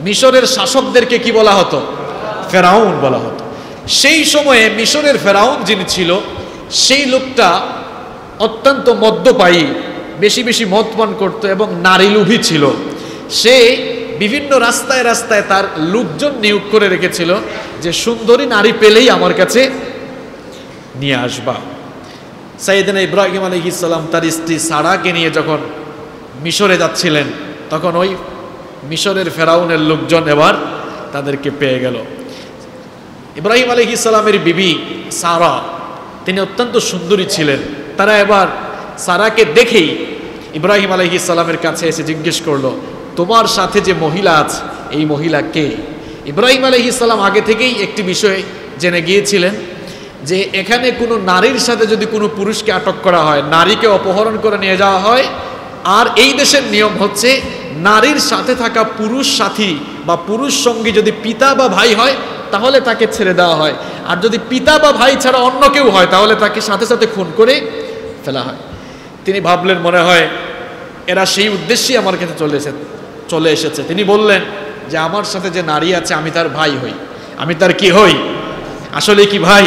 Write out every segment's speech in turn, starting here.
মিশরের শাসকদেরকে কি বলা হতো? ফেরাউন বলা হতো। সেই সময়ে মিশরের ফেরাউন যিনি ছিল, সেই লোকটা অত্যন্ত মদ্যপায়ী, বেশি বেশি মদ পান করতো এবং নারী লোভী ছিল। সে বিভিন্ন রাস্তায় রাস্তায় তার লোকজন নিয়োগ করে রেখেছিল যে, সুন্দরী নারী পেলেই আমার কাছে নিয়ে আসবা। সাইদিনা ইব্রাহিম আলী ইসলাম তার স্ত্রী সারাকে নিয়ে যখন মিশরে যাচ্ছিলেন, তখন ওই মিশরের ফেরাউনের লোকজন এবার তাদেরকে পেয়ে গেল। ইব্রাহিম আলী ইসলামের বিবি সারা, তিনি অত্যন্ত সুন্দরী ছিলেন। তারা এবার সারাকে দেখেই ইব্রাহিম আলহি ইসলামের কাছে এসে জিজ্ঞেস করল, তোমার সাথে যে মহিলা আছে, এই মহিলা কে? ইব্রাহিম আলহি ইসলাম আগে থেকেই একটি বিষয় জেনে গিয়েছিলেন যে এখানে কোনো নারীর সাথে যদি কোনো পুরুষকে আটক করা হয়, নারীকে অপহরণ করে নিয়ে যাওয়া হয়, আর এই দেশের নিয়ম হচ্ছে নারীর সাথে থাকা পুরুষ সাথী বা পুরুষ সঙ্গী যদি পিতা বা ভাই হয়, তাহলে তাকে ছেড়ে দেওয়া হয়। আর যদি পিতা বা ভাই ছাড়া অন্য কেউ হয়, তাহলে তাকে সাথে সাথে খুন করে ফেলা হয়। তিনি ভাবলেন, মনে হয় এরা সেই উদ্দেশ্যেই আমার কাছে চলে এসে, চলে এসেছে। তিনি বললেন যে, আমার সাথে যে নারী আছে, আমি তার ভাই হই। আমি তার কি হই? আসলে কি ভাই?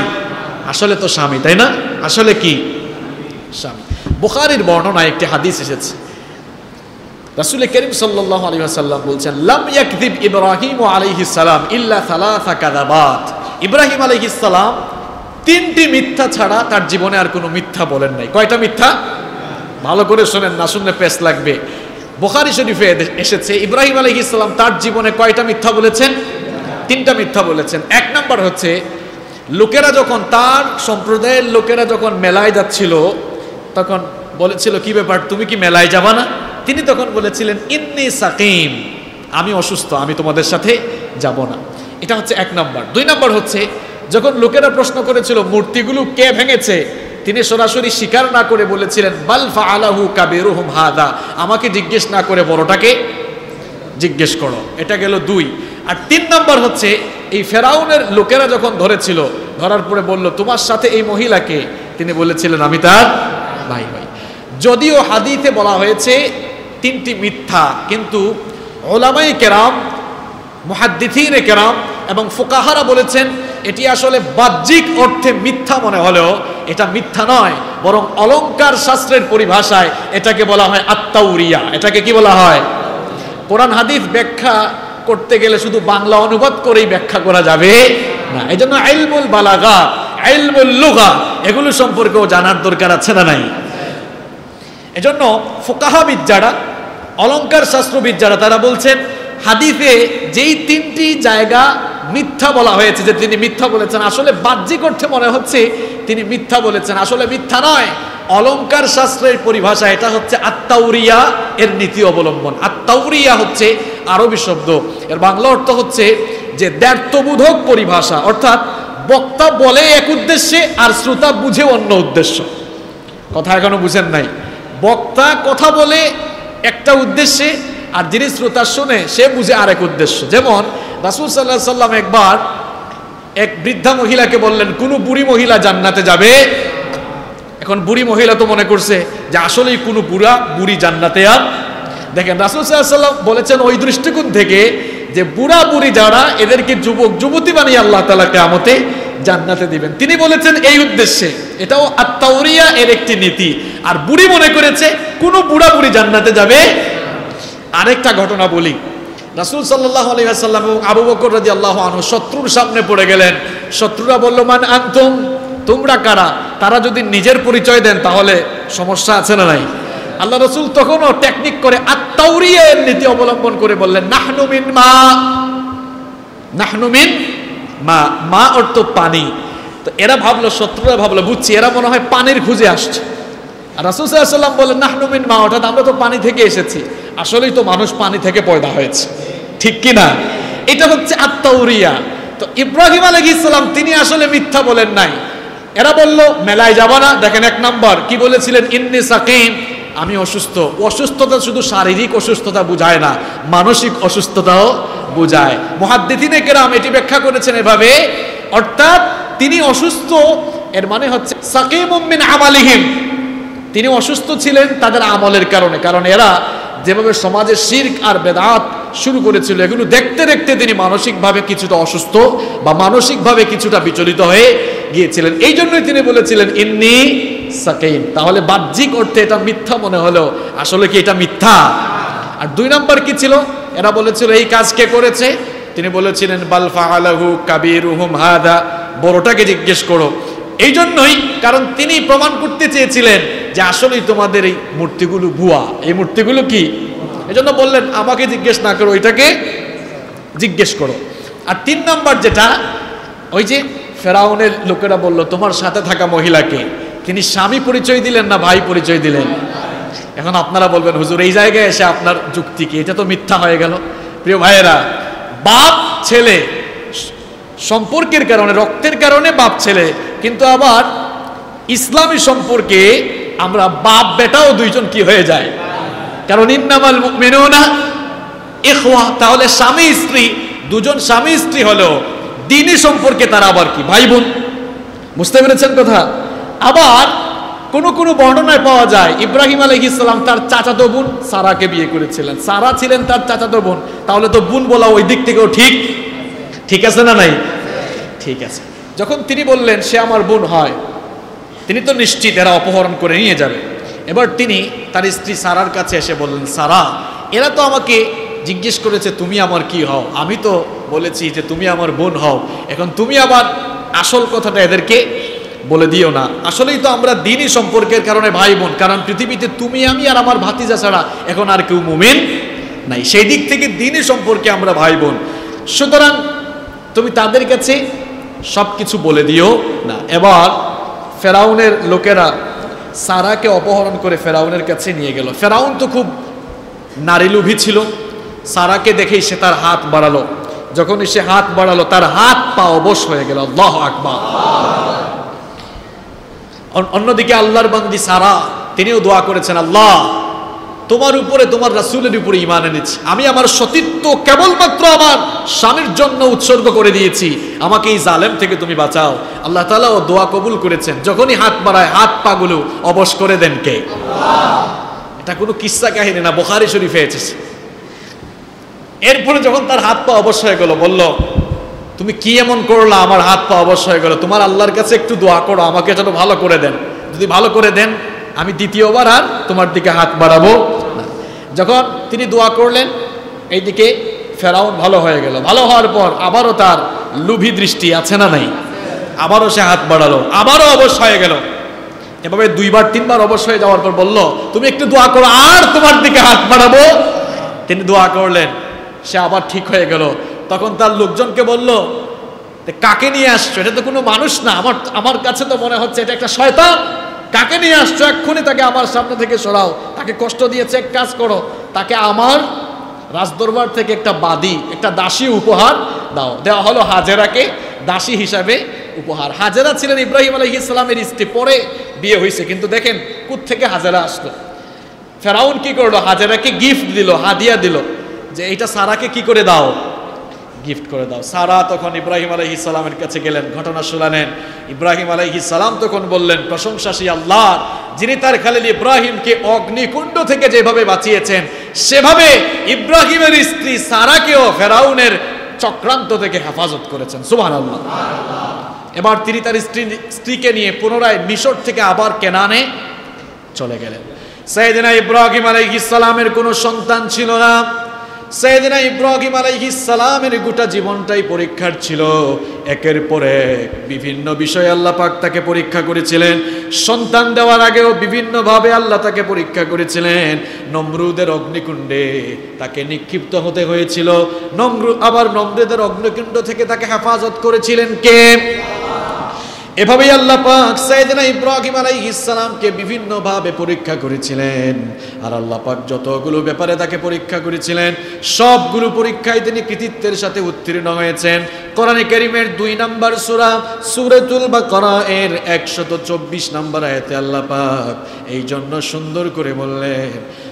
আসলে তো স্বামী, তাই না? আসলে কি? স্বামী। বুখারির বর্ণনায় একটি হাদিস এসেছে। রাসুল করিম সাল্লাল্লাহু আলাইহি ওয়াসাল্লাম বলছেন, লাম ইয়াকযিব ইব্রাহিম আলাইহিস সালাম ইল্লা সালাসা কাযাবাত। ইব্রাহিম আলাইহিস সালাম তিনটি মিথ্যা ছাড়া তার জীবনে আর কোনো মিথ্যা বলেন নাই। কয়টা মিথ্যা? ভালো করে শোনেন না, শুনলে পেস লাগবে। বুখারী শরীফে এসেছে, ইব্রাহিম আলাইহিস সালাম তার জীবনে কয়টা মিথ্যা বলেছেন? তিনটা মিথ্যা বলেছেন। এক নাম্বার হচ্ছে, লোকেরা যখন তার সম্প্রদায়ের লোকেরা যখন মেলায় যাচ্ছিল, তখন বলেছিল, কি ব্যাপার, তুমি কি মেলায় যাবা না? তিনি তখন বলেছিলেন, ইন্নি সাকিম, আমি অসুস্থ, আমি তোমাদের সাথে যাব না। এটা হচ্ছে এক নম্বর। দুই নম্বর হচ্ছে, যখন লোকেরা প্রশ্ন করেছিল, মূর্তিগুলো কে ভেঙেছে? তিনি সরাসরি স্বীকার না করে বলেছিলেন বালফা আলাহু কাবেরুহুম হাদা। আমাকে জিজ্ঞেস না করে বড়টাকে জিজ্ঞেস করো। এটা গেল দুই। আর তিন নম্বর হচ্ছে, এই ফেরাউনের লোকেরা যখন ধরেছিল, ধরার পরে বলল, তোমার সাথে এই মহিলাকে? তিনি বলেছিলেন, আমি তার ভাই ভাই। যদিও হাদিতে বলা হয়েছে তিনটি মিথ্যা, কিন্তু ওলামাই কেরাম মুহাদ্দিথিনে কেরাম এবং ফোকাহারা বলেছেন, এটি আসলে বাহ্যিক অর্থে মিথ্যা মনে হলেও এটা মিথ্যা নয়, বরং অলঙ্কার শাস্ত্রের পরিভাষায় এটাকে বলা হয় আত্মাউরিয়া। এটাকে কি বলা হয়? কোরআন হাদিস ব্যাখ্যা করতে গেলে শুধু বাংলা অনুবাদ করেই ব্যাখ্যা করা যাবে না। এই জন্য আইলমুল বালাগা আইলমুল লুগা, এগুলো সম্পর্কেও জানার দরকার আছে না নাই? এজন্য ফোকাহাবিদ যারা অলঙ্কার শাস্ত্রবিদ যারা, তারা বলছেন, হাদিফে যেই তিনটি জায়গা মিথ্যা বলা হয়েছে, যে তিনি মিথ্যা বলেছেন, আসলে বাহ্যিক অর্থে মনে হচ্ছে তিনি মিথ্যা বলেছেন, আসলে মিথ্যা নয়। অলঙ্কার শাস্ত্রের পরিভাষা এটা হচ্ছে আত্মাউরিয়া এর নীতি অবলম্বন। আত্মাউরিয়া হচ্ছে আরবি শব্দ। এর বাংলা অর্থ হচ্ছে যে দ্ব্যর্থবোধক পরিভাষা, অর্থাৎ বক্তা বলে এক উদ্দেশ্যে আর শ্রোতা বুঝে অন্য উদ্দেশ্য। কথা এখনও বুঝেন নাই। বক্তা কথা বলে একটা উদ্দেশ্যে, আর যিনি শ্রোতা শুনে, সে বুঝে আরেক উদ্দেশ্য। যেমন, রাসুল সাল্লাহ সাল্লাম একবার এক বৃদ্ধা মহিলাকে বললেন, কোনো বুড়ি মহিলা জান্নাতে যাবে? এখন বুড়ি মহিলা তো মনে করছে যে আসলেই কোনো বুড়া, বুড়ি জান্নাতে আর? দেখেন, রাসুল সাল্লাম বলেছেন ওই দৃষ্টিকোণ থেকে যে বুড়া, বুড়ি যারা, এদেরকে যুবক, যুবতী বানিয়ে আল্লাহ তালা কেমতে জান্নাতে দিবেন। তিনি বলেছেন এই উদ্দেশ্যে। এটাও আত্মাউরিয়া এর একটি নীতি। আর বুড়ি মনে করেছে, কোনো বুড়া বুড়ি জান্নাতে যাবে? আরেকটা ঘটনা বলি। রাসুল সাল্লাহ আলহিহাসাল্লাম এবং আবু বকর রাজি আল্লাহ আনু শত্রুর সামনে পড়ে গেলেন। শত্রুরা বলল, মান আনতুম? তোমরা কারা? তারা যদি নিজের পরিচয় দেন, তাহলে সমস্যা আছে না নাই? আল্লাহ রসুল তখনও টেকনিক করে আত্মাউরিয়া এর নীতি অবলম্বন করে বললেন নাহনুমিন মা নাহনুমিন মা মা অর্থ পানি। তো এরা ভাবলো, শত্রুরা ভাবলো, বুঝছি, এরা মনে হয় পানির খুঁজে আসছে। আর রাসুল সাল্লাম বললেন নাহনুমিন মা অর্থাৎ আমরা তো পানি থেকে এসেছি। আসলেই তো মানুষ পানি থেকে পয়দা হয়েছে। ঠিক কি না? এটা হচ্ছে আত্মাউরিয়া তো ইব্রাহিম আলহ ইসলাম তিনি আসলে মিথ্যা বলেন নাই। এরা বলল, মেলায় যাব না। দেখেন এক নম্বর, কি বলেছিলেন? ইন্নি সাকিম আমি অসুস্থ। অসুস্থতা শুধু শারীরিক অসুস্থতা বুঝায় না, মানসিক অসুস্থতাও বুঝায়। মহাদ্দিনে কেরাম এটি ব্যাখ্যা করেছেন এভাবে, অর্থাৎ তিনি অসুস্থ, এর মানে হচ্ছে সাকিম মিন আমালিহিম। তিনি অসুস্থ ছিলেন তাদের আমলের কারণে, কারণ এরা যেভাবে সমাজে শির্ক আর বেদাত শুরু করেছিল, এগুলো দেখতে দেখতে তিনি মানসিকভাবে কিছুটা অসুস্থ বা মানসিকভাবে কিছুটা বিচলিত হয়ে গিয়েছিলেন। এই জন্যই তিনি বলেছিলেন, ইন্নি সাকিম তাহলে বাহ্যিক অর্থে এটা মিথ্যা মনে হলো আসলে কি এটা মিথ্যা? আর দুই নাম্বার কি ছিল? এরা বলেছিল, এই কাজ কে করেছে? তিনি বলেছিলেন বালফা আলাহু কাবির উহুম হাদা। বড়টাকে জিজ্ঞেস করো। এই জন্যই, কারণ তিনি প্রমাণ করতে চেয়েছিলেন যে আসলেই তোমাদের এই মূর্তিগুলো ভুয়া। এই মূর্তিগুলো কি? এই জন্য বললেন, আমাকে জিজ্ঞেস না করো, ওইটাকে জিজ্ঞেস করো। আর তিন নম্বর যেটা, ওই যে ফেরাউনের লোকেরা বলল, তোমার সাথে থাকা মহিলাকে তিনি স্বামী পরিচয় দিলেন না ভাই পরিচয় দিলেন? এখন আপনারা বলবেন, হুজুর, এই জায়গায় এসে আপনার যুক্তি কি? এটা তো মিথ্যা হয়ে গেল। প্রিয় ভাইয়েরা, বাপ, ছেলে, সম্পর্কের কারণে, রক্তের কারণে বাপ, ছেলে, কিন্তু আবার ইসলামী সম্পর্কে আমরা বাপ বেটাও দুইজন কি হয়ে যায়? কারণ ইন্নামাল মুমিনুনা ইখওয়া, তাহলে স্বামী, স্ত্রী, দুজন স্বামী, স্ত্রী হলো দিনী সম্পর্কে তারা আবার কি? ভাই বোন বুঝতে পেরেছেন কথা? আবার কোন কোন বর্ণনায় পাওয়া যায়, ইব্রাহিম আলহ ইসলাম তার চাচাতো বোন সারাকে বিয়ে করেছিলেন। সারা ছিলেন তার চাচাতো বোন। তাহলে তো বোন বলা ওই দিক থেকেও ঠিক? ঠিক আছে না নাই? ঠিক আছে। যখন তিনি বললেন, সে আমার বোন হয়। তিনি তো নিশ্চিত এরা অপহরণ করে নিয়ে যাবে। এবার তিনি তার স্ত্রী সারার কাছে এসে বললেন, সারা, এরা তো আমাকে জিজ্ঞেস করেছে, তুমি আমার কি হও? আমি তো বলেছি যে, তুমি আমার বোন হও। এখন তুমি আবার আসল কথাটা এদেরকে বলে দিও না। আসলেই তো আমরা দিনই সম্পর্কের কারণে ভাই বোন কারণ পৃথিবীতে তুমি, আমি আর আমার ভাতিজা ছাড়া এখন আর কেউ মুমেন নাই। সেই দিক থেকে দিনই সম্পর্কে আমরা ভাই বোন সুতরাং তুমি তাদের কাছে সব কিছু বলে দিও না। এবার ফেরাউনের লোকেরা সারাকে অপহরণ করে ফেরাউনের কাছে নিয়ে গেল। ফেরাউন তো খুব নারীলোভী ছিল। সারাকে দেখেই সে তার হাত বাড়ালো। যখন সে হাত বাড়ালো, তার হাত পা অবশ হয়ে গেল। আল্লাহ আকবার। অন্যদিকে আল্লাহর বান্দি সারা, তিনিও দোয়া করেছেন, আল্লাহ তোমার উপরে, তোমার রাসুলের উপরে ইমান এনেছি। আমি আমার সতীত্ব কেবলমাত্র আমার স্বামীর জন্য উৎসর্গ করে দিয়েছি। আমাকে এই জালেম থেকে তুমি বাঁচাও। আল্লাহ তালা ও দোয়া কবুল করেছেন। যখনই হাত বাড়ায়, হাত পাগুলো অবশ করে দেন কে? এটা কোনো কিস্সা কাহিনী না, বোখারি শরীফে এসেছে। এরপরে যখন তার হাত পা অবশ হয়ে গেল, বলল, তুমি কি এমন করলা? আমার হাত পা অবশ হয়ে গেল। তোমার আল্লাহর কাছে একটু দোয়া করো, আমাকে যেন ভালো করে দেন। যদি ভালো করে দেন, আমি দ্বিতীয়বার আর তোমার দিকে হাত বাড়াবো। যখন তিনি দোয়া করলেন, এইদিকে ফেরাউন ভালো হয়ে গেল। ভালো হওয়ার পর আবারও তার লুভি দৃষ্টি আছে না নাই? আবারও সে হাত বাড়ালো, আবারও অবশ্য হয়ে গেল। এভাবে দুইবার, তিনবার অবশ্য হয়ে যাওয়ার পর বলল, তুমি একটু দোয়া করো, আর তোমার দিকে হাত বাড়াবো? তিনি দোয়া করলেন, সে আবার ঠিক হয়ে গেল। তখন তার লোকজনকে বলল কাকে নিয়ে আসছো? এটা তো কোনো মানুষ না। আমার আমার কাছে তো মনে হচ্ছে এটা একটা শয়তান। কাকে নিয়ে আসছো? এক্ষুনি তাকে আমার সামনে থেকে সরাও। তাকে কষ্ট দিয়েছে, এক কাজ করো। তাকে আমার রাজদরবার থেকে একটা বাদী, একটা দাসী উপহার দাও। দেওয়া হলো হাজেরাকে দাসী হিসাবে উপহার। হাজেরা ছিলেন ইব্রাহিম আলহ ইসলামের স্ত্রী, পরে বিয়ে হয়েছে। কিন্তু দেখেন থেকে হাজেরা আসলো? ফেরাউন কি করল? হাজেরাকে গিফট দিল, হাদিয়া দিল, যে এইটা সারাকে কি করে দাও? গিফট করে দাও। সারা তখন ইব্রাহিম আলহি সালামের কাছে গেলেন, ঘটনা শুনালেন। ইব্রাহিম আলহি সালাম তখন বললেন, প্রশংসা সেই আল্লাহ যিনি তার খালিল ইব্রাহিমকে অগ্নিকুণ্ড থেকে যেভাবে বাঁচিয়েছেন, সেভাবে ইব্রাহিমের স্ত্রী সারাকেও ফেরাউনের চক্রান্ত থেকে হেফাজত করেছেন। সুবাহ আল্লাহ এবার তিনি তার স্ত্রী, স্ত্রীকে নিয়ে পুনরায় মিশর থেকে আবার কেনানে চলে গেলেন। সাইদিনা ইব্রাহিম আলাইহিস সালামের কোনো সন্তান ছিল না। সৈয়দিনা ইব্রাহিম সালামের গোটা জীবনটাই পরীক্ষার ছিল। একের পর এক বিভিন্ন বিষয়ে আল্লাহ পাক তাকে পরীক্ষা করেছিলেন। সন্তান দেওয়ার আগেও বিভিন্নভাবে আল্লাহ তাকে পরীক্ষা করেছিলেন। নমরুদের অগ্নিকুণ্ডে তাকে নিক্ষিপ্ত হতে হয়েছিল। নমরু আবার নমরুদের অগ্নিকুণ্ড থেকে তাকে হেফাজত করেছিলেন কে? এভাবেই আল্লাহ পাক সাইয়েদনা ইব্রাহিম আলাইহিস সালামকে বিভিন্নভাবে পরীক্ষা করেছিলেন। আর আল্লাহ পাক যতগুলো ব্যাপারে তাকে পরীক্ষা করেছিলেন, সবগুলো পরীক্ষায় তিনি কৃতিত্বের সাথে উত্তীর্ণ হয়েছেন। কোরআনে কারীমের দুই নাম্বার সুরা সূরা সূরাতুল বাকারা এর 124 নাম্বার আয়াতে আল্লাহ পাক এই জন্য সুন্দর করে বললেন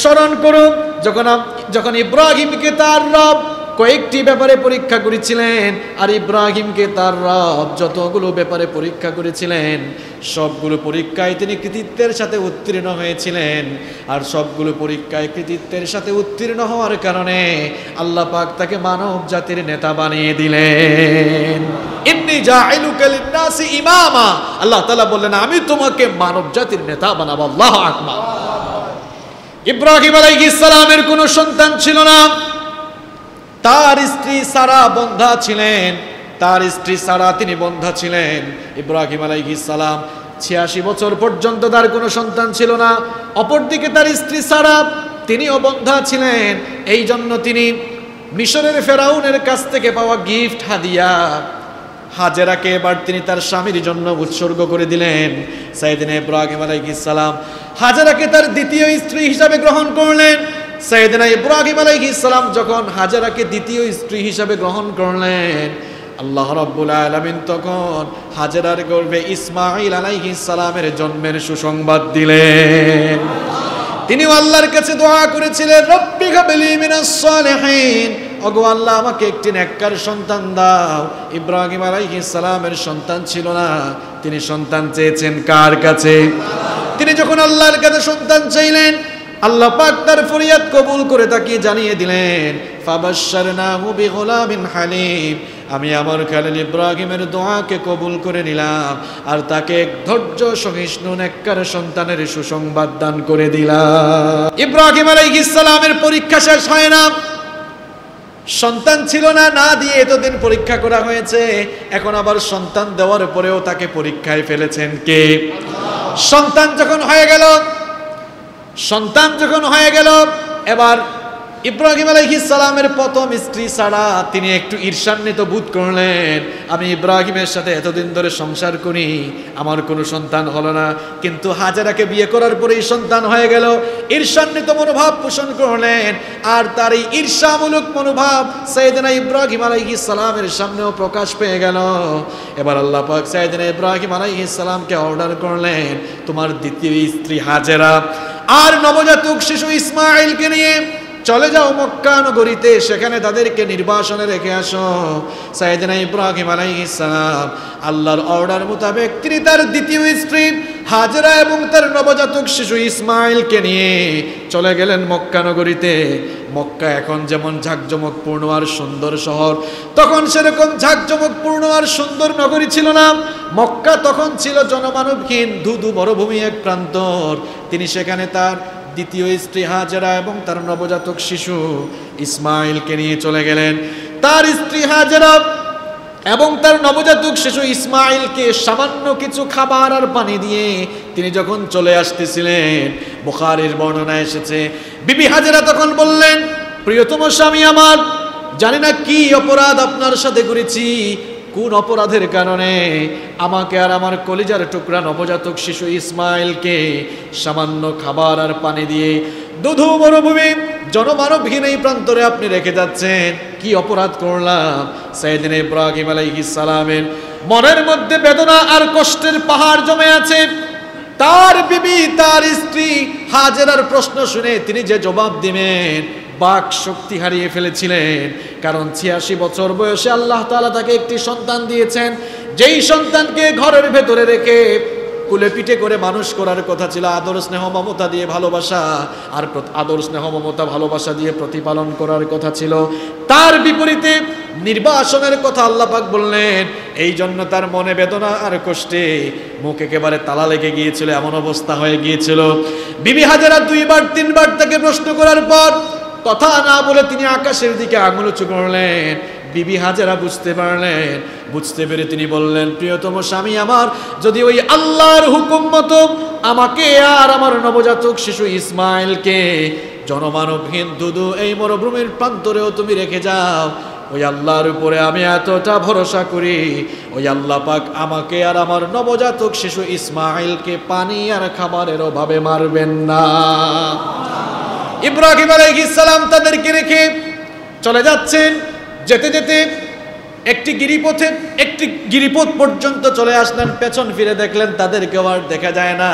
স্মরণ করুন, যখন যখন ইব্রাহিমকে তার রব কয়েকটি ব্যাপারে পরীক্ষা করেছিলেন, আর ইব্রাহিমকে তার রব যতগুলো ব্যাপারে পরীক্ষা করেছিলেন, সবগুলো পরীক্ষায় তিনি কৃতিত্বের সাথে উত্তীর্ণ হয়েছিলেন। আর সবগুলো পরীক্ষায় কৃতিত্বের সাথে উত্তীর্ণ হওয়ার কারণে আল্লাহ পাক তাকে মানব জাতির নেতা বানিয়ে দিলেন। জাইলুকা লিন-নাসি ইমামা। আল্লাহ তালা বললেন, আমি তোমাকে মানব জাতির নেতা বানাবো। আল্লাহু আকবার। ইব্রাহিম সালামের কোনো সন্তান ছিল না। তার স্ত্রী সারা বন্ধা ছিলেন। তার স্ত্রী সারা তিনি বন্ধা ছিলেন। ইব্রাহিম সালাম ছিয়াশি বছর পর্যন্ত তার কোনো সন্তান ছিল না। অপরদিকে তার স্ত্রী সারা তিনিও বন্ধা ছিলেন। এই জন্য তিনি মিশরের ফেরাউনের কাছ থেকে পাওয়া গিফট, হাদিয়া। হাজেরাকে এবার তিনি তার স্বামীর জন্য উৎসর্গ করে দিলেন। সাইদিন ইব্রাহিম আলাইহিস সালাম হাজেরাকে তার দ্বিতীয় স্ত্রী হিসাবে গ্রহণ করলেন। সাইদিনা ইব্রাহিম আলাইহিস সালাম যখন হাজেরাকে দ্বিতীয় স্ত্রী হিসাবে গ্রহণ করলেন, আল্লাহ রাব্বুল আলামিন তখন হাজেরার গর্ভে ইসমাঈল আলাইহিস সালামের জন্মের সুসংবাদ দিলেন। তিনি আল্লাহর কাছে দোয়া করেছিলেন, রব্বি হাবলি মিনাস সালিহিন। ওগো আল্লাহ, আমাকে একটি নেককার সন্তান দাও। ইব্রাহিম সালামের সন্তান ছিল না। তিনি সন্তান চেয়েছেন কার কাছে? তিনি যখন আল্লাহর কাছে সন্তান চাইলেন, আল্লাহ পাক তার ফরিয়াদ কবুল করে তাকে জানিয়ে দিলেন, ফাবাশশারনাহু বিগুলামিন হালিম। আমি আমার খালিল ইব্রাহিমের দোয়াকে কবুল করে নিলাম, আর তাকে এক ধৈর্য সহিষ্ণু নেককার সন্তানের সুসংবাদ দান করে দিলাম। ইব্রাহিম আলাইহিস সালামের পরীক্ষা শেষ হয় না। সন্তান ছিল না না দিয়ে এতদিন পরীক্ষা করা হয়েছে। এখন আবার সন্তান দেওয়ার পরেও তাকে পরীক্ষায় ফেলেছেন কে? সন্তান যখন হয়ে গেল, সন্তান যখন হয়ে গেল, এবার ইব্রাহিম সালামের প্রথম স্ত্রী ছাড়া তিনি একটু ঈর্ষান্বিত বোধ করলেন। আমি ইব্রাহিমের সাথে এতদিন ধরে সংসার করি, আমার কোনো সন্তান হলো না। কিন্তু হাজারাকে বিয়ে করার পরেই সন্তান হয়ে গেল। ঈর্ষান্বিত মনোভাব পোষণ করলেন। আর তার এই ঈর্ষামূলক মনোভাব সাইয়েদনা ইব্রাহিম সালামের সামনেও প্রকাশ পেয়ে গেল। এবার আল্লাহ পাক সাইয়েদনা ইব্রাহিম সালামকে অর্ডার করলেন, তোমার দ্বিতীয় স্ত্রী হাজেরা। আর নবজাতক শিশু ইসমাইলকে নিয়ে চলে যাও মক্কা নগরীতে, সেখানে তাদেরকে নির্বাসনে রেখে আসো। সাইদিনা ইব্রাহিম আলাইহিস সালাম আল্লাহর অর্ডার মোতাবেক তিনি তার দ্বিতীয় স্ত্রী হাজরা এবং তার নবজাতক শিশু ইসমাইলকে নিয়ে চলে গেলেন মক্কা নগরীতে। মক্কা এখন যেমন ঝাঁকজমকপূর্ণ আর সুন্দর শহর, তখন সেরকম ঝাঁকজমকপূর্ণ আর সুন্দর নগরী ছিল না। মক্কা তখন ছিল জনমানবহীন, ধুধু মরুভূমি এক প্রান্তর। তিনি সেখানে তার দ্বিতীয় স্ত্রী হাজেরা এবং তার নবজাতক শিশু ইসমাইলকে নিয়ে চলে গেলেন। তার স্ত্রী হাজেরা এবং তার নবজাতক শিশু ইসমাইলকে সামান্য কিছু খাবার আর পানি দিয়ে তিনি যখন চলে আসতেছিলেন, বুখারের বর্ণনা এসেছে। বিবি হাজেরা তখন বললেন, প্রিয়তম স্বামী আমার, জানি না কি অপরাধ আপনার সাথে করেছি কোন অপরাধের কারণে আমাকে আর আমার কলিজার টুকরা নবজাতক শিশু ইসমাইলকে সামান্য খাবার আর পানি দিয়ে দুধু মরুভূমি জনমানবহীন এই প্রান্তরে আপনি রেখে যাচ্ছেন। কি অপরাধ করলাম? সাইদিন ইব্রাহিম আলাইহিস সালামের মনের মধ্যে বেদনা আর কষ্টের পাহাড় জমে আছে। তার বিবি, তার স্ত্রী হাজেরার প্রশ্ন শুনে তিনি যে জবাব দিবেন বাক শক্তি হারিয়ে ফেলেছিলেন। কারণ ছিয়াশি বছর বয়সে আল্লাহ তাআলা তাকে একটি সন্তান দিয়েছেন। যেই সন্তানকে ঘরের ভেতরে রেখে কুলে পিঠে করে মানুষ করার কথা ছিল, আদর স্নেহ, মমতা দিয়ে ভালোবাসা। আর আদর, স্নেহ, মমতা, ভালোবাসা দিয়ে প্রতিপালন করার কথা ছিল। তার বিপরীতে নির্বাসনের কথা আল্লাহ পাক বললেন, এই জন্য তার মনে বেদনা আর কষ্টে মুখ একেবারে তালা লেগে গিয়েছিল, এমন অবস্থা হয়ে গিয়েছিল। বিবি হাজারা দুইবার, তিনবার তাকে প্রশ্ন করার পর কথা না বলে তিনি আকাশের দিকে আঙুল উঁচু করলেন। বিবি হাজারা বুঝতে পারলেন। বুঝতে পেরে তিনি বললেন, প্রিয়তম স্বামী আমার, যদি ওই আল্লাহর হুকুম মতো আমাকে আর আমার নবজাতক শিশু ইসমাইলকে জনমানবহীন দুদু এই মরুভূমির প্রান্তরেও তুমি রেখে যাও। ওই আল্লাহর উপরে আমি এতটা ভরসা করি, ওই আল্লাহ পাক আমাকে আর আমার নবজাতক শিশু ইসমাইলকে পানি আর খাবারের অভাবে মারবেন না। ইব্রাহিম আলাইহিস সালাম তাদেরকে রেখে চলে যাচ্ছেন। যেতে যেতে একটি গিরিপথে, একটি গিরিপথ পর্যন্ত চলে আসলেন, পেছন ফিরে দেখলেন তাদেরকে আর দেখা যায় না।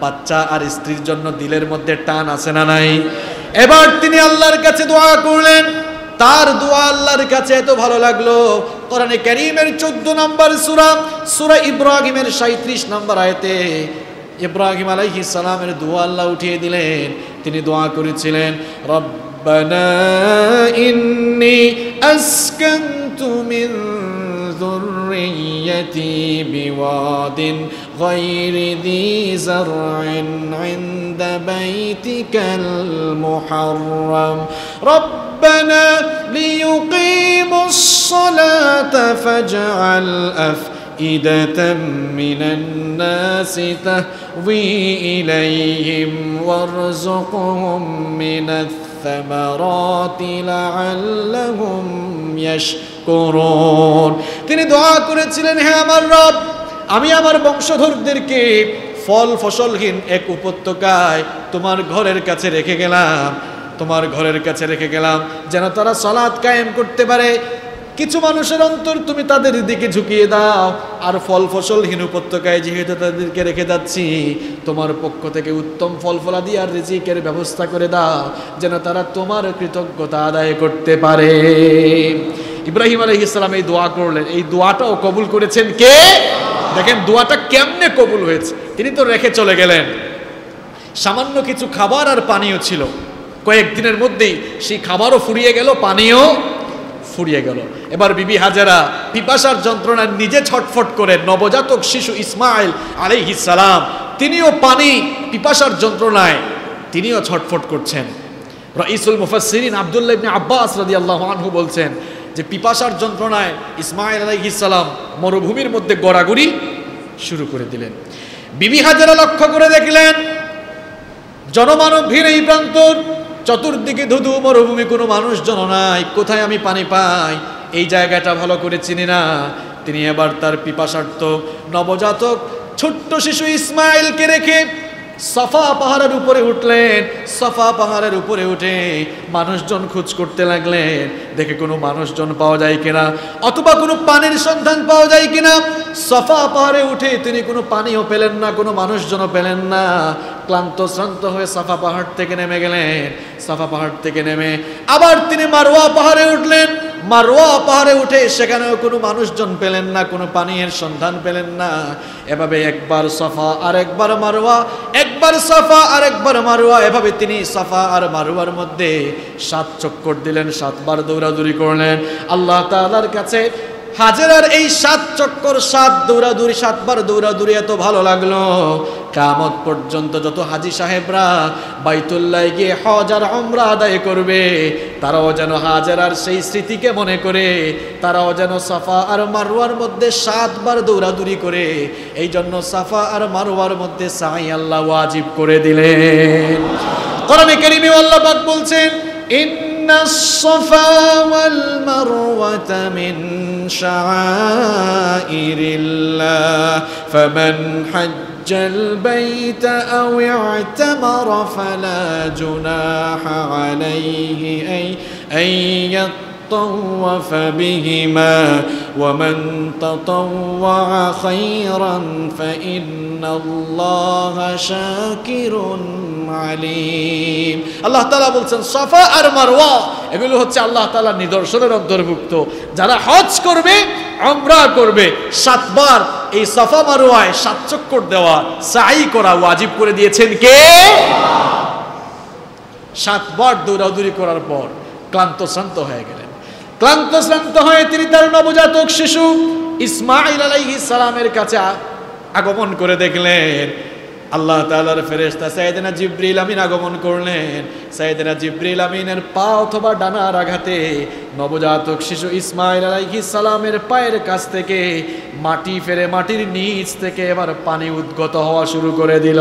বাচ্চা আর স্ত্রীর জন্য দিলের মধ্যে টান আছে না নাই? এবার তিনি আল্লাহর কাছে দোয়া করলেন। তার দোয়া আল্লাহর কাছে এত ভালো লাগল। কোরআনে কারীমের 14 নম্বর সূরা সূরা ইব্রাহিমের 37 নম্বর আয়াতে ইব্রাহিম আলাইহিস সালামের দোয়া আল্লাহ উঠিয়ে দিলেন তিনি দোয়া করেছিলেন রব্বানা ইন্নী আসকানতু মিন ذريتي بواد غير ذي زرع عند بيتك المحرم ربنا ليقيموا الصلاة فاجعل أفئدة من الناس تهوي إليهم وارزقهم من الثمرات لعلهم يشكرون তিনি দোয়া করেছিলেন হ্যাঁ আমার রব আমি আমার বংশধরদেরকে ফল ফসলহীন এক উপত্যকায় তোমার ঘরের কাছে রেখে গেলাম তোমার ঘরের কাছে রেখে গেলাম যেন তারা সলাৎ কায়েম করতে পারে কিছু মানুষের অন্তর তুমি তাদের দিকে ঝুঁকিয়ে দাও। আর ফল ফসলহীন উপত্যকায় যেহেতু তাদেরকে রেখে যাচ্ছি, তোমার পক্ষ থেকে উত্তম ফল ফলাদি আর রিজিকের ব্যবস্থা করে দাও, যেন তারা তোমার কৃতজ্ঞতা আদায় করতে পারে। ইব্রাহিম আলহ ইসলাম এই দোয়া করলেন। এই দোয়াটাও কবুল করেছেন কে? দেখেন দোয়াটা কেমনে কবুল হয়েছে। তিনি তো রেখে চলে গেলেন। সামান্য কিছু খাবার আর পানীয় ছিল। কয়েকদিনের মধ্যেই সেই খাবারও ফুরিয়ে গেল, পানীয় ফুরিয়ে গেল। এবার বিবি হাজারা পিপাসার যন্ত্রণায় নিজে ছটফট করে নবজাতক শিশু ইসমাইল সালাম, তিনিও পানি পিপাসার যন্ত্রণায় তিনিও ছটফট করছেন। রঈসুল মুফাসসিরিন আব্দুল্লাহ ইবনে আব্বাস রাদিয়াল্লাহু আনহু বলছেন যে পিপাসার যন্ত্রণায় ইসমাইল আলাইহিস সালাম মরুভূমির মধ্যে গড়াগড়ি শুরু করে দিলেন। বিবি হাজারা লক্ষ্য করে দেখলেন জনমানব ভিড় এই প্রান্তর চতুর্দিকে ধুধু মরুভূমি, কোনো মানুষজন নাই। কোথায় আমি পানি পাই? এই জায়গাটা ভালো করে চিনি না। তিনি এবার তার পিপাসার্থ নবজাতক ছোট্ট শিশু ইসমাইলকে রেখে সফা পাহাড়ের উপরে উঠলেন, সফা পাহাড়ের উপরে উঠে মানুষজন খোঁজ করতে লাগলেন। দেখে কোনো মানুষজন পাওয়া যায় কিনা? অথবা কোনো পানির সন্ধান পাওয়া যায় কিনা? সফা পাহাড়ে উঠে তিনি কোনো পানিও পেলেন না, কোনো মানুষজনও পেলেন না। ক্লান্ত, শ্রান্ত হয়ে সাফা পাহাড় থেকে নেমে গেলেন। সাফা পাহাড় থেকে নেমে আবার তিনি মারোয়া পাহাড়ে উঠলেন। মারোয়া পাহাড়ে উঠে সেখানেও কোনো মানুষজন পেলেন না, কোনো পানীয়ের সন্ধান পেলেন না। এভাবে একবার সফা আর একবার মারোয়া একবার সাফা আর একবার মারুয়া। এভাবে তিনি সাফা আর মারুয়ার মধ্যে সাত চক্কর দিলেন, সাতবার দৌড়াদৌড়ি করলেন। আল্লাহ তালার কাছে হাজেরার এই সাত চক্কর, সাত দৌড়াদৌড়ি, সাতবার দৌড়াদৌড়ি এত ভালো লাগল। কামত পর্যন্ত যত হাজি সাহেবরা বাইতুল্লাহ গিয়ে হজার অমরা আদায় করবে, তারাও যেন হাজারার সেই স্মৃতিকে মনে করে, তারাও যেন সাফা আর মারোয়ার মধ্যে সাতবার দৌড়াদৌড়ি করে এই জন্য সাফা আর মারোয়ার মধ্যে সাই আল্লাহ ওয়াজিব করে দিলেন। কোরআনে কারিমে আল্লাহ বলছেন إن الصفا والمروة من شعائر الله فمن حج البيت أو اعتمر فلا جناح عليه أي أن يطوف بهما ومن تطوع خيرا فإن الله شاكر আলিম আল্লাহ তালা বলছেন সফা আর মারওয়া এগুলো হচ্ছে আল্লাহ তালার নিদর্শনের অন্তর্ভুক্ত যারা হজ করবে আমরা করবে সাতবার এই সফা মারোয়ায় সাত চক্কর দেওয়া সাই করা ওয়াজিব করে দিয়েছেন কে সাতবার দৌড়াদৌড়ি করার পর ক্লান্ত শ্রান্ত হয়ে গেলেন ক্লান্ত শ্রান্ত হয়ে তিনি তার নবজাতক শিশু ইসমাইল আলাইহিস সালামের কাছে আগমন করে দেখলেন। আল্লাহ তাআলার ফেরেশতা সাইয়েদনা জিব্রিল আমিন আগমন করলেন। সাইয়েদনা জিব্রিল আমিনের পা অথবা ডানার আঘাতে নবজাতক শিশু ইসমাইল আলাইহিস সালামের পায়ের কাছ থেকে মাটি ফেরে মাটির নিচ থেকে এবার পানি উদ্গত হওয়া শুরু করে দিল।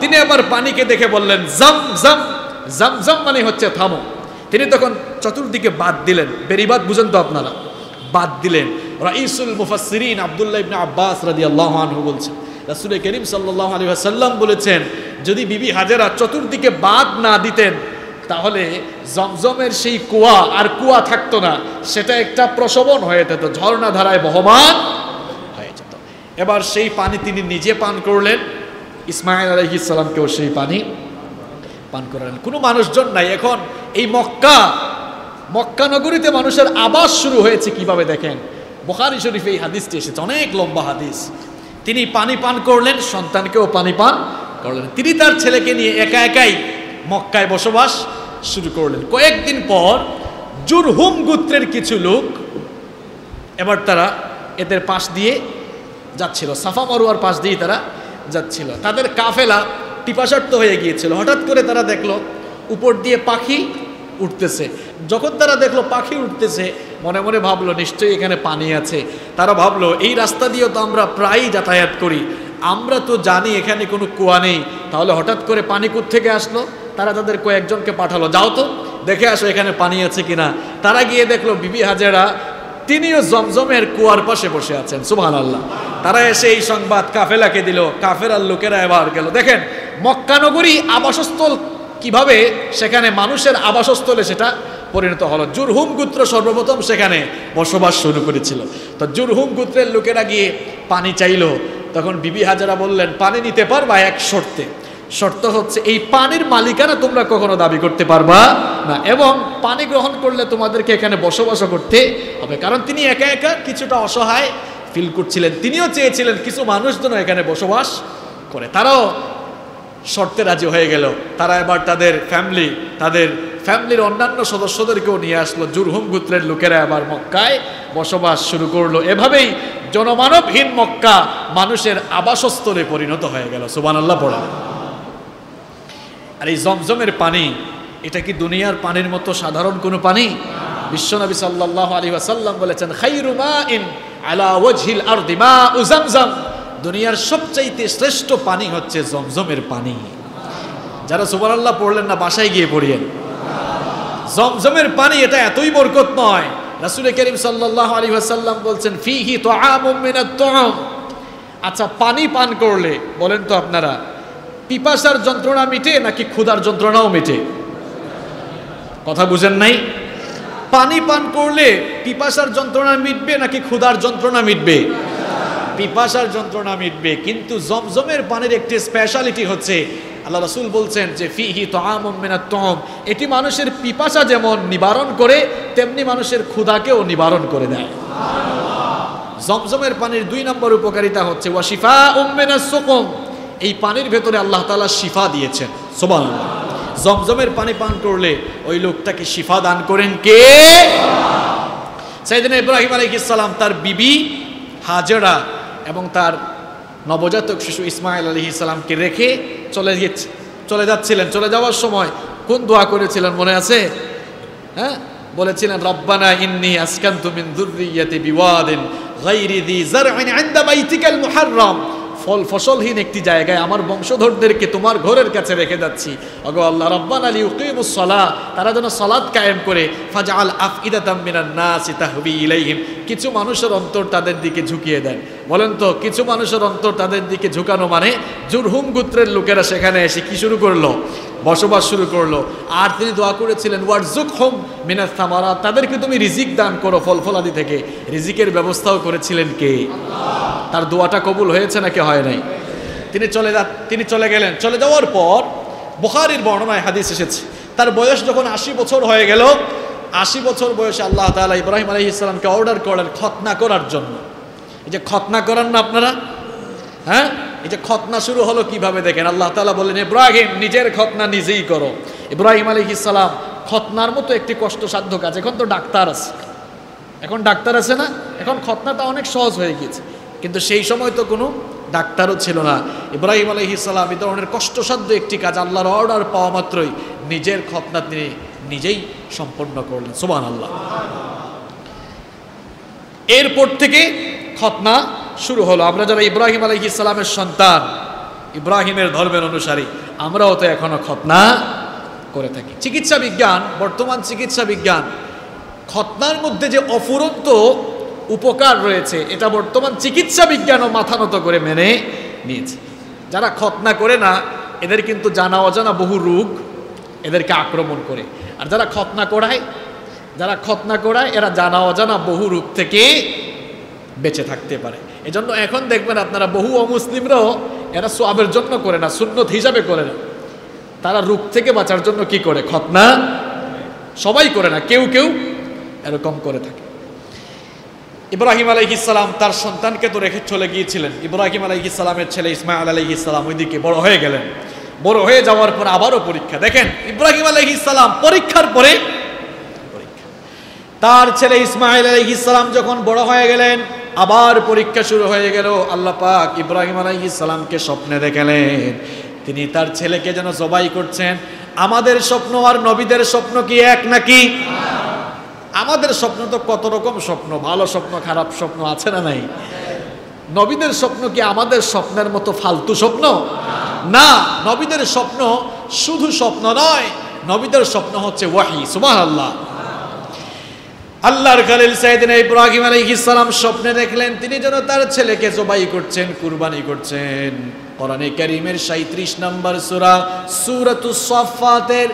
তিনি এবার পানিকে দেখে বললেন, জম জম জম জম মানে হচ্ছে থামো। তিনি তখন চতুর্দিকে বাদ দিলেন। বেরিবাদ বুঝেন তো আপনারা। বাদ দিলেন। রাইসুল মুফাসসিরিন আব্দুল্লাহ ইবনে আব্বাস রাদিয়াল্লাহু আনহু বলছেন, রাসূল করিম সাল্লাল্লাহু আলাইহি ওয়াসাল্লাম বলেছেন, যদি বিবি হাজেরা চতুর্দিকে বাদ না দিতেন, তাহলে জমজমের সেই কুয়া আর কুয়া থাকতো না। সেটা একটা প্রসবন হয়ে যেত, ঝর্ণা ধারায় বহমান হয়ে যেত। এবার সেই পানি তিনি নিজে পান করলেন। ইসমাইল আলহিসাল্লামকেও সেই পানি পান করালেন কোনো মানুষজন নাই। এখন এই মক্কা মক্কা নগরীতে মানুষের আবাস শুরু হয়েছে কীভাবে দেখেন? বোখারি শরীফ এই হাদিসটি এসেছে। অনেক লম্বা হাদিস। তিনি পানি পান করলেন, সন্তানকেও পানি পান করলেন। তিনি তার ছেলেকে নিয়ে একা একাই মক্কায় বসবাস শুরু করলেন। কয়েকদিন পর জুরহুম গোত্রের কিছু লোক এবার তারা এদের পাশ দিয়ে যাচ্ছিল। সাফা মারুয়ার পাশ দিয়ে তারা যাচ্ছিল। তাদের কাফেলা টিপাসার্থ হয়ে গিয়েছিল। হঠাৎ করে তারা দেখল, উপর দিয়ে পাখি উঠতেছে। যখন তারা দেখল পাখি উঠতেছে, মনে মনে ভাবলো, নিশ্চয়ই এখানে পানি আছে। তারা ভাবলো, এই রাস্তা দিয়েও তো আমরা প্রায়ই যাতায়াত করি। আমরা তো জানি এখানে কোনো কুয়া নেই। তাহলে হঠাৎ করে পানি থেকে আসলো? তারা তাদের কয়েকজনকে পাঠালো, যাও তো, দেখে আসো এখানে পানি আছে কিনা। তারা গিয়ে দেখল, বিবি হাজারা, তিনিও জমজমের কুয়ার পাশে বসে আছেন। সুবহান আল্লাহ তারা এসে এই সংবাদ কাফেলাকে দিল। কাফেরার লোকেরা এবার গেল। দেখেন মক্কানগরী আবাসস্থল কীভাবে, সেখানে মানুষের আবাসস্থলে সেটা পরিণত হলো। জুরহুম গুত্র সর্বপ্রথম সেখানে বসবাস শুরু করেছিল। তো জুরহুম গুত্রের লোকেরা গিয়ে পানি চাইলো। তখন বিবি হাজারা বললেন, পানি নিতে পারবা এক শর্তে। শর্ত হচ্ছে, এই পানির মালিকানা তোমরা কখনো দাবি করতে পারবা না এবং পানি গ্রহণ করলে তোমাদেরকে এখানে বসবাস করতে হবে। কারণ তিনি একা একা কিছুটা অসহায় ফিল করছিলেন। তিনিও চেয়েছিলেন কিছু মানুষ যেন এখানে বসবাস করে। তারাও শর্তে রাজি হয়ে গেল। তারা এবার তাদের ফ্যামিলি তাদের ফ্যামিলির অন্যান্য সদস্যদেরকেও নিয়ে আসলো। জুরহুম গুত্রের লোকেরা এবার মক্কায় বসবাস শুরু করল। এভাবেই জনমানবহীন মক্কা মানুষের আবাসস্থলে পরিণত হয়ে গেল। সুবান আল্লাহ পড়া আর এই জমজমের পানি, এটা কি দুনিয়ার পানির মতো সাধারণ কোনো পানি? বিশ্বনবী সাল্লাল্লাহু আলাইহি ওয়াসাল্লাম বলেছেন, খাইরু মাইন আলা ওয়াজহিল আরদি মা উজামজাম দুনিয়ার সবচাইতে শ্রেষ্ঠ পানি হচ্ছে জমজমের পানি। যারা সুবহানাল্লাহ পড়লেন না, বাসায় গিয়ে পড়িয়েন। জমজমের পানি, এটা এতই বরকত নয়। রাসূল করিম সাল্লাল্লাহু আলাইহি ওয়াসাল্লাম বলছেন, ফিহি তুআম আচ্ছা পানি পান করলে, বলেন তো আপনারা, পিপাসার যন্ত্রণা মিটে নাকি ক্ষুধার যন্ত্রণাও মিটে? কথা বুঝেন নাই? পানি পান করলে পিপাসার যন্ত্রণা মিটবে নাকি ক্ষুধার যন্ত্রণা মিটবে? পিপাসার যন্ত্রণা মিটবে, কিন্তু জমজমের পানির একটি স্পেশালিটি হচ্ছে, আল্লাহ রসুল বলছেন যে, ফিহি তোহামিনা তম এটি মানুষের পিপাসা যেমন নিবারণ করে, তেমনি মানুষের ক্ষুধাকেও নিবারণ করে দেয়। জমজমের পানির দুই নম্বর উপকারিতা হচ্ছে ওয়াশিফা উম্মেনা সোকম, এই পানির ভেতরে আল্লাহ তালা শিফা দিয়েছেন সোবান জমজমের পানি পান করলে ওই লোকটাকে শিফা দান করেন কে? সাইদিন ইব্রাহিম আলহিসাল্লাম তার বিবি হাজরা এবং তার নবজাতক শিশু ইসমাইল আলী ইসলামকে রেখে চলে গিয়েছে চলে যাচ্ছিলেন। চলে যাওয়ার সময় কোন দোয়া করেছিলেন মনে আছে? হ্যাঁ? বলেছিলেন, রব্বানা ইন্নি আসকান্তু মিন যুররিয়াতি বিওয়াদিন গাইরি দি জারইন ইনদা বাইতিকাল মুহাররম। ফল ফসলহীন একটি জায়গায় আমার বংশধরদেরকে তোমার ঘরের কাছে রেখে যাচ্ছি। অগো আল্লাহ, রব্বান আলী উকিমুসলা তারা যেন সলাদ কায়েম করে ফাজা আল ফাজাল আফইদাতাম না সিতা হবি ইলাইহিম। কিছু মানুষের অন্তর তাদের দিকে ঝুঁকিয়ে দেন বলেন তো, কিছু মানুষের অন্তর তাদের দিকে ঝুঁকানো মানে? জুরহুম গোত্রের লোকেরা সেখানে এসে কি শুরু করল? বসবাস শুরু করল। আর তিনি দোয়া করেছিলেন ওয়ার্জুক হোম মিনাস থামারা তাদেরকে তুমি রিজিক দান করো ফল ফলাদি থেকে। রিজিকের ব্যবস্থাও করেছিলেন কে? তার দোয়াটা কবুল হয়েছে নাকি হয় নাই? তিনি চলে যা তিনি চলে গেলেন। চলে যাওয়ার পর বুখারির বর্ণনায় হাদিস এসেছে। তার বয়স যখন আশি বছর হয়ে গেল, আশি বছর বয়সে আল্লাহ তালা ইব্রাহিম আলহি ইসলামকে অর্ডার করলেন খতনা করার জন্য। এই যে খতনা করান না আপনারা? হ্যাঁ? এই যে খতনা শুরু হলো কীভাবে দেখেন? আল্লাহ তালা বললেন, ইব্রাহিম, নিজের খতনা নিজেই করো। ইব্রাহিম আলী ইসালাম খতনার মতো একটি কষ্টসাধ্য কাজ এখন তো ডাক্তার আছে। এখন ডাক্তার আছে না? এখন খতনাটা অনেক সহজ হয়ে গিয়েছে। কিন্তু সেই সময় তো কোনো ডাক্তারও ছিল না। ইব্রাহিম আলহি ইসালাম এই ধরনের কষ্টসাধ্য একটি কাজ আল্লাহর অর্ডার পাওয়া মাত্রই নিজের খতনা তিনি নিজেই সম্পন্ন করলেন। সোবান আল্লাহ এরপর থেকে খতনা শুরু হলো। আমরা যারা ইব্রাহিম আলহি ইসলামের সন্তান, ইব্রাহিমের ধর্মের অনুসারী, আমরাও তো এখনও খতনা করে থাকি। চিকিৎসা বিজ্ঞান, বর্তমান চিকিৎসা বিজ্ঞান খতনার মধ্যে যে অফুরন্ত উপকার রয়েছে, এটা বর্তমান চিকিৎসা বিজ্ঞানও মাথা নত করে মেনে নিয়েছে। যারা খতনা করে না, এদের কিন্তু জানা অজানা বহু রোগ এদেরকে আক্রমণ করে। আর যারা খতনা করায়, যারা খতনা করায়, এরা জানা অজানা বহু রূপ থেকে বেঁচে থাকতে পারে। এজন্য এখন দেখবেন আপনারা বহু অমুসলিমরাও এরা সোয়াবের জন্য করে না, সুন্নত হিসাবে করে না। তারা রূপ থেকে বাঁচার জন্য কি করে? খতনা সবাই করে না, কেউ কেউ এরকম করে থাকে। ইব্রাহিম আলাইহিসালাম তার সন্তানকে তো রেখে চলে গিয়েছিলেন। ইব্রাহিম আলাইহিসালামের ছেলে ইসমাইল আলাইহিসালাম ওইদিকে বড় হয়ে গেলেন। বড় হয়ে যাওয়ার পর আবারও পরীক্ষা। দেখেন, ইব্রাহিম আলাইহিসালাম পরীক্ষার পরে তার ছেলে ইসমাইল আলাইহিসালাম যখন বড় হয়ে গেলেন আবার পরীক্ষা শুরু হয়ে গেল। আল্লাহ পাক ইব্রাহিম আলাইহিসালামকে স্বপ্নে দেখালেন। তিনি তার ছেলেকে যেন জবাই করছেন। আমাদের স্বপ্ন আর নবীদের স্বপ্ন কি এক নাকি? আমাদের স্বপ্ন তো কত রকম স্বপ্ন, ভালো স্বপ্ন, খারাপ স্বপ্ন আছে না নাই? নবীদের স্বপ্ন কি আমাদের স্বপ্নের মতো ফালতু স্বপ্ন? না, নবীদের স্বপ্ন শুধু স্বপ্ন নয়, নবীদের স্বপ্ন হচ্ছে ওয়াহি সুবাহ আল্লাহ আল্লাহর খালিল সাইদিন ইব্রাহিম আলাইহিস সালাম স্বপ্নে দেখলেন তিনি যেন তার ছেলেকে জবাই করছেন কুরবানি করছেন কোরআনে কারীমের 37 নম্বর সূরা সূরাতুস সাফফাতের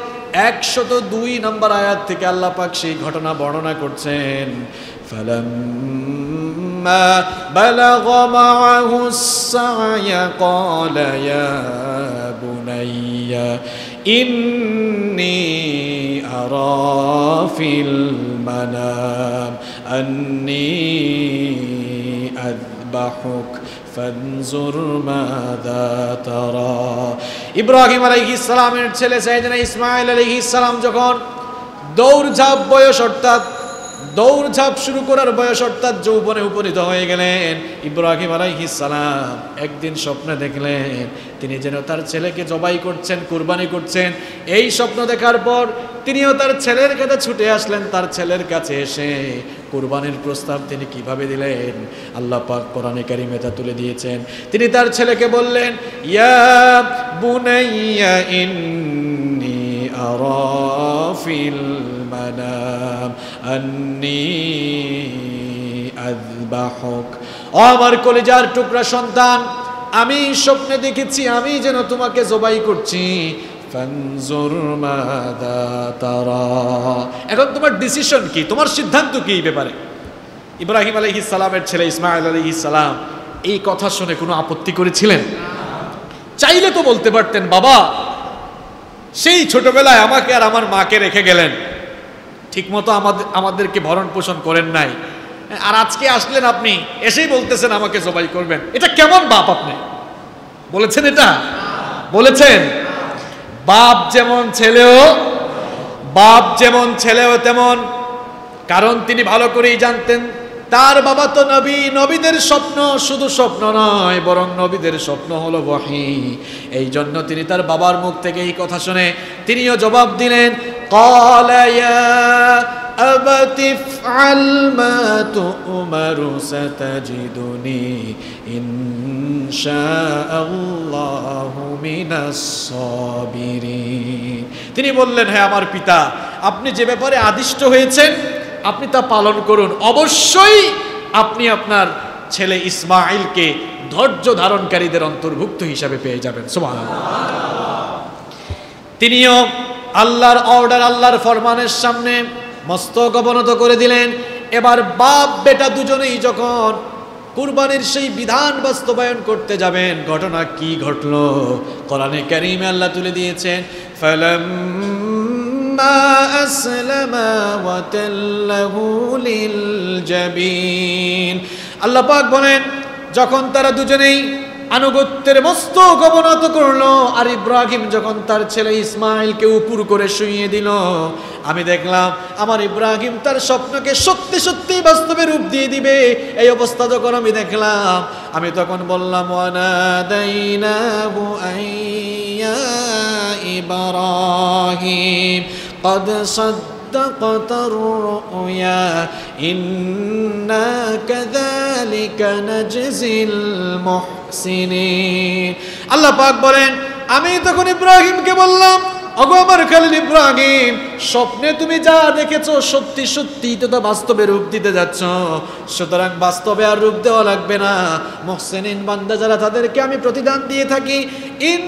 একশত দুই নম্বর আয়াত থেকে আল্লাহ পাক সেই ঘটনা বর্ণনা করছেন فلما بلغ معه السعي قال يا بني إني أرى في المنام أني أذبحك ফানজুর মাদা তারা ইব্রাহিম আলাইহিস সালামের ছেলে সাইয়েদনা ইসমাইল আলাইহিস সালাম যখন দৌড়ঝাঁপ বয়স অর্থাৎ দৌড়ঝাঁপ শুরু করার বয়স অর্থাৎ যৌবনে উপনীত হয়ে গেলেন ইব্রাহিম সালাম। একদিন স্বপ্নে দেখলেন তিনি যেন তার ছেলেকে জবাই করছেন, কুরবানি করছেন। এই স্বপ্ন দেখার পর তিনিও তার ছেলের কাছে ছুটে আসলেন, তার ছেলের কাছে এসে কুরবানির প্রস্তাব তিনি কীভাবে দিলেন? আল্লাহ পাক কোরআনে কারিমে তা তুলে দিয়েছেন। তিনি তার ছেলেকে বললেন, ইয়া বুনাইয়া ইন্নি আরা ফিল মানাম। আমার কলেজার টুকরা সন্তান, আমি স্বপ্নে দেখেছি, আমি যেন তোমাকে জবাই করছি। এখন তোমার ডিসিশন কি? তোমার সিদ্ধান্ত কি এই ব্যাপারে? ইব্রাহিম আলাইহিস সালামের ছেলে ইসমাইল আলাইহিস সালাম, এই কথা শুনে কোনো আপত্তি করেছিলেন? চাইলে তো বলতে পারতেন, বাবা, সেই ছোটবেলায় আমাকে আর আমার মাকে রেখে গেলেন। ঠিকমতো আমাদের আমাদেরকে ভরণ পোষণ করেন নাই। আর আজকে আসলেন আপনি, এসেই বলতেছেন আমাকে জবাই করবেন। এটা কেমন বাপ আপনি? বলেছেন এটা? বলেছেন? বাপ যেমন ছেলেও, বাপ যেমন ছেলেও তেমন। কারণ তিনি ভালো করেই জানতেন, তার বাবা তো নবী, নবীদের স্বপ্ন শুধু স্বপ্ন নয়, বরং নবীদের স্বপ্ন হলো বহি এই জন্য তিনি তার বাবার মুখ থেকে এই কথা শুনে তিনিও জবাব দিলেন কলায়া أبت افعل ما تؤمر ستجدني إن شاء الله من الصابرين তিনি বললেন হ্যাঁ আমার পিতা আপনি যে ব্যাপারে আদিষ্ট হয়েছেন আপনি তা পালন করুন অবশ্যই আপনি আপনার ছেলে ইসমাইলকে ধৈর্য ধারণকারীদের অন্তর্ভুক্ত হিসাবে পেয়ে যাবেন সুমান তিনিও আল্লাহর অর্ডার আল্লাহর ফরমানের সামনে মস্তক অবনত করে দিলেন। এবার বাপ বেটা দুজনেই যখন কুরবানির সেই বিধান বাস্তবায়ন করতে যাবেন, ঘটনা কি ঘটল? কোরআনে কারিমে আল্লাহ তুলে দিয়েছেন আল্লাহ পাক বলেন, যখন তারা দুজনেই আনুগত্যের মস্তক অবনত করল। আর ইব্রাহিম যখন তার ছেলে ইসমাইলকে উপুর করে শুইয়ে দিল, আমি দেখলাম আমার ইব্রাহিম তার স্বপ্নকে সত্যি সত্যি বাস্তবে রূপ দিয়ে দিবে। এই অবস্থা যখন আমি দেখলাম, আমি তখন বললাম ইব্রাহিম قد صدقت الرؤيا إنا كذلك نجزي المحسنين আল্লাহ পাক বলেন আমি তখন ইব্রাহিমকে বললাম অগো আমার খালিল ইব্রাহিম স্বপ্নে তুমি যা দেখেছো সত্যি সত্যি তো তা বাস্তবে রূপ দিতে যাচ্ছ সুতরাং বাস্তবে আর রূপ দেওয়া লাগবে না মোহসেনিন বান্দা যারা তাদেরকে আমি প্রতিদান দিয়ে থাকি ইন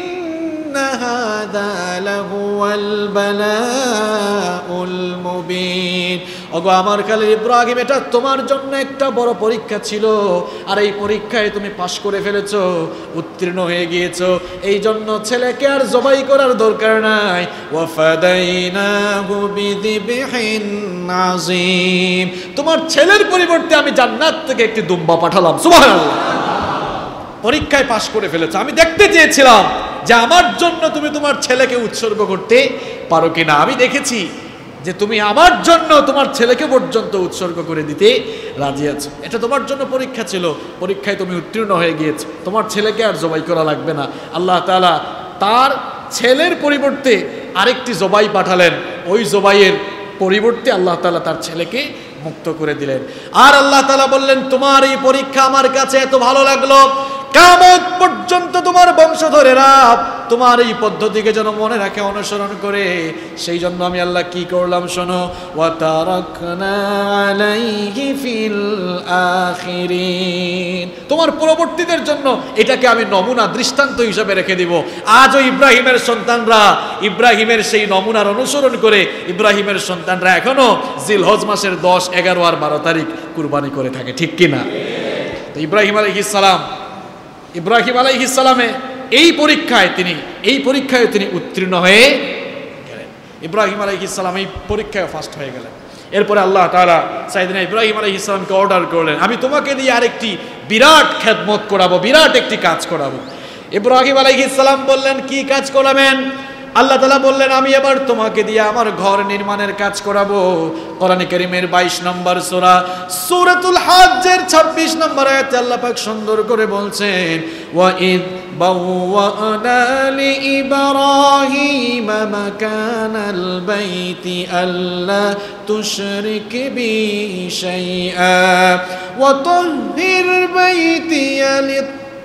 إن هذا لهو البلاء المبين ওগো আমার কালে ইব্রাহিম এটা তোমার জন্য একটা বড় পরীক্ষা ছিল আর এই পরীক্ষায় তুমি পাশ করে ফেলেছো উত্তীর্ণ হয়ে গিয়েছো এই জন্য ছেলেকে আর জবাই করার দরকার নাই ওয়াফাদাইনাহু বিযিবহিন আযীম তোমার ছেলের পরিবর্তে আমি জান্নাত থেকে একটি দুম্বা পাঠালাম সুবহানাল্লাহ পরীক্ষায় পাশ করে ফেলেছো আমি দেখতে চেয়েছিলাম যে আমার জন্য তুমি তোমার ছেলেকে উৎসর্গ করতে পারো কিনা? আমি দেখেছি যে তুমি আমার জন্য তোমার ছেলেকে পর্যন্ত উৎসর্গ করে দিতে রাজি আছো। এটা তোমার জন্য পরীক্ষা ছিল। পরীক্ষায় তুমি উত্তীর্ণ হয়ে গিয়েছো। তোমার ছেলেকে আর জবাই করা লাগবে না। আল্লাহ তাআলা তার ছেলের পরিবর্তে আরেকটি জবাই পাঠালেন। ওই জবাইয়ের পরিবর্তে আল্লাহ তালা তার ছেলেকে মুক্ত করে দিলেন। আর আল্লাহ তালা বললেন, তোমার এই পরীক্ষা আমার কাছে এত ভালো লাগল। কামত পর্যন্ত তোমার বংশধরেরা তোমার এই পদ্ধতিকে যেন মনে রাখে, অনুসরণ করে। সেই জন্য আমি আল্লাহ কি করলাম, শোনো তোমার পরবর্তীদের জন্য এটাকে আমি নমুনা দৃষ্টান্ত হিসেবে রেখে দিব। আজও ইব্রাহিমের সন্তানরা, ইব্রাহিমের সেই নমুনার অনুসরণ করে ইব্রাহিমের সন্তানরা এখনও জিলহজ মাসের দশ, এগারো আর বারো তারিখ কুরবানি করে থাকে, ঠিক কিনা? তো ইব্রাহিম আলাইহিস সালাম ইব্রাহিম আলাই ইসলামে এই পরীক্ষায় তিনি, এই পরীক্ষায় তিনি উত্তীর্ণ হয়ে গেলেন। ইব্রাহিম আলাই ইসলাম এই পরীক্ষায় ফার্স্ট হয়ে গেলেন। এরপরে আল্লাহ তারা সাইদিনা ইব্রাহিম আলাই ইসলামকে অর্ডার করলেন, আমি তোমাকে দিয়ে আরেকটি বিরাট খেদমত করাবো, বিরাট একটি কাজ করাবো। ইব্রাহিম আলাইহি ইসলাম বললেন, কি কাজ করাবেন? আল্লাহ তালা বললেন, আমি এবার তোমাকে দিয়ে আমার ঘর নির্মাণের কাজ করাবো। কোরআন করিমের বাইশ নম্বর সোরা, সুরাতুল হাজের ছাব্বিশ নম্বর আয়াতে আল্লাহ পাক সুন্দর করে বলছেন ওয়াইদ বাওয়ানা লিইব্রাহিম মাকানাল বাইতি আল্লা তুশরিক বি শাইআ, ওয়া তাহহির বাইতিয়া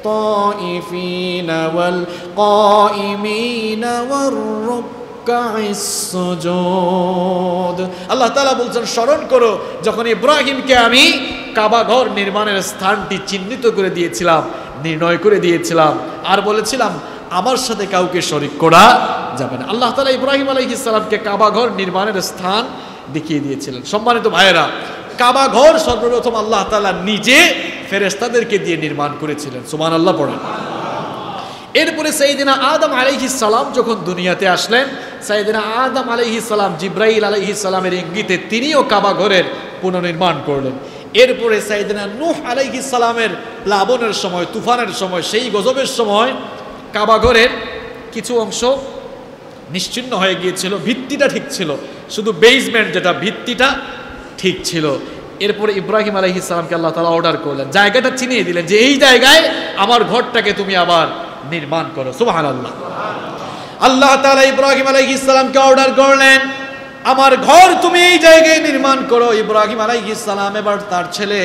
লিত الطائفين والقائمين والركع السجود আল্লাহ তাআলা বলছেন স্মরণ করো যখন ইব্রাহিমকে আমি কাবা ঘর নির্মাণের স্থানটি চিহ্নিত করে দিয়েছিলাম নির্ণয় করে দিয়েছিলাম আর বলেছিলাম আমার সাথে কাউকে শরিক করা যাবে না আল্লাহ তাআলা ইব্রাহিম আলাইহিস সালামকে কাবা ঘর নির্মাণের স্থান দেখিয়ে দিয়েছিলেন সম্মানিত ভাইয়েরা কাবা ঘর সর্বপ্রথম আল্লাহ তাআলা নিজে ফেরেস্তাদেরকে দিয়ে নির্মাণ করেছিলেন। সুমান আল্লাহ পড়েন। এরপরে সাইদিনা আদম সালাম যখন দুনিয়াতে আসলেন সাইদিনা আদম সালাম, জিব্রাইল সালামের ইঙ্গিতে তিনিও কাবা ঘরের পুনর্নির্মাণ করলেন। এরপরে সাইদিনা নূহ সালামের প্লাবনের সময়, তুফানের সময়, সেই গজবের সময় কাবা ঘরের কিছু অংশ নিশ্চিন্ন হয়ে গিয়েছিল, ভিত্তিটা ঠিক ছিল। শুধু বেসমেন্ট যেটা, ভিত্তিটা ঠিক ছিল। এরপরে ইব্রাহিম আলহ ইসলামকে আল্লাহ তালা অর্ডার করলেন। জায়গাটা চিনিয়ে দিলেন যে এই জায়গায় আমার ঘরটাকে তুমি আবার নির্মাণ করো। সুবাহ আল্লাহ আল্লাহ তালা ইব্রাহিম আলহ ইসলামকে অর্ডার করলেন। আমার ঘর তুমি এই জায়গায় নির্মাণ করো। ইব্রাহিম আলাইহিসালাম এবার তার ছেলে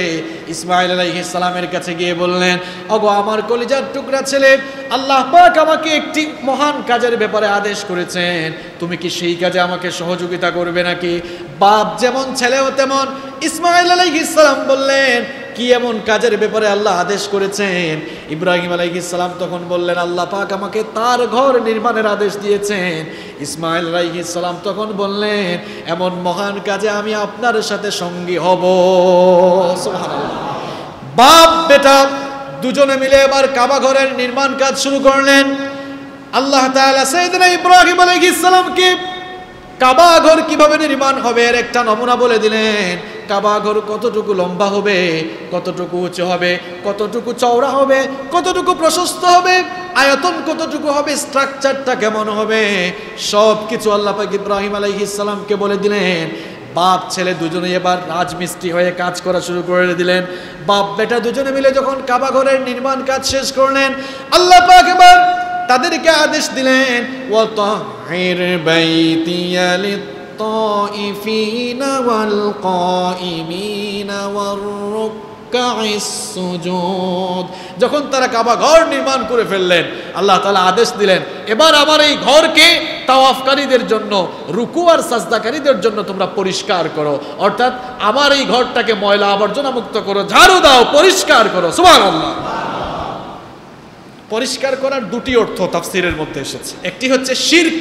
ইসমাইল আলাইহিসালামের কাছে গিয়ে বললেন অগো আমার কলিজার টুকরা ছেলে, আল্লাহ পাক আমাকে একটি মহান কাজের ব্যাপারে আদেশ করেছেন। তুমি কি সেই কাজে আমাকে সহযোগিতা করবে নাকি? বাপ যেমন ছেলেও তেমন। ইসমাইল আলাইহিসালাম বললেন কি এমন কাজের ব্যাপারে আল্লাহ আদেশ করেছেন? ইব্রাহিম আলাইহিসালাম তখন বললেন, আল্লাহ পাক আমাকে তার ঘর নির্মাণের আদেশ দিয়েছেন। ইসমাইল আলাইহিসালাম তখন বললেন, এমন মহান কাজে আমি আপনার সাথে সঙ্গী হব। বাপ, বেটা দুজনে মিলে এবার কাবা ঘরের নির্মাণ কাজ শুরু করলেন। আল্লাহ তাআলা সাইয়েদনা ইব্রাহিম আলাইহিস সালামকে কাবা ঘর কীভাবে নির্মাণ হবে এর একটা নমুনা বলে দিলেন। কাবা ঘর কতটুকু লম্বা হবে, কতটুকু উঁচু হবে, কতটুকু চওড়া হবে, কতটুকু প্রশস্ত হবে, আয়তন কতটুকু হবে স্ট্রাকচারটা কেমন হবে সব কিছু আল্লাহ পাক ইব্রাহিম আলাইহিস সালামকে বলে দিলেন। বাপ, ছেলে দুজনে এবার রাজমিস্ত্রি হয়ে কাজ করা শুরু করে দিলেন। বাপ, বেটা দুজনে মিলে যখন কাবা ঘরের নির্মাণ কাজ শেষ করলেন, আল্লাহ পাক এবার তাদেরকে আদেশ দিলেন ওয়াতাহির বাইতিয়া কাইমিনা ওয়ার রুক্কাইস সুজুদ যখন তারা কাবা ঘর নির্মাণ করে ফেললেন, আল্লাহ তাআলা আদেশ দিলেন, এবার আমার এই ঘরকে তাওয়াফকারীদের জন্য, রুকু আর সাজদাকারীদের জন্য তোমরা পরিষ্কার করো। অর্থাৎ আমার এই ঘরটাকে ময়লা আবর্জনা মুক্ত করো, ঝাড়ু দাও, পরিষ্কার করো। সুবহানাল্লাহ। পরিষ্কার করার দুটি অর্থ তাফসিরের মধ্যে এসেছে। একটি হচ্ছে শির্ক,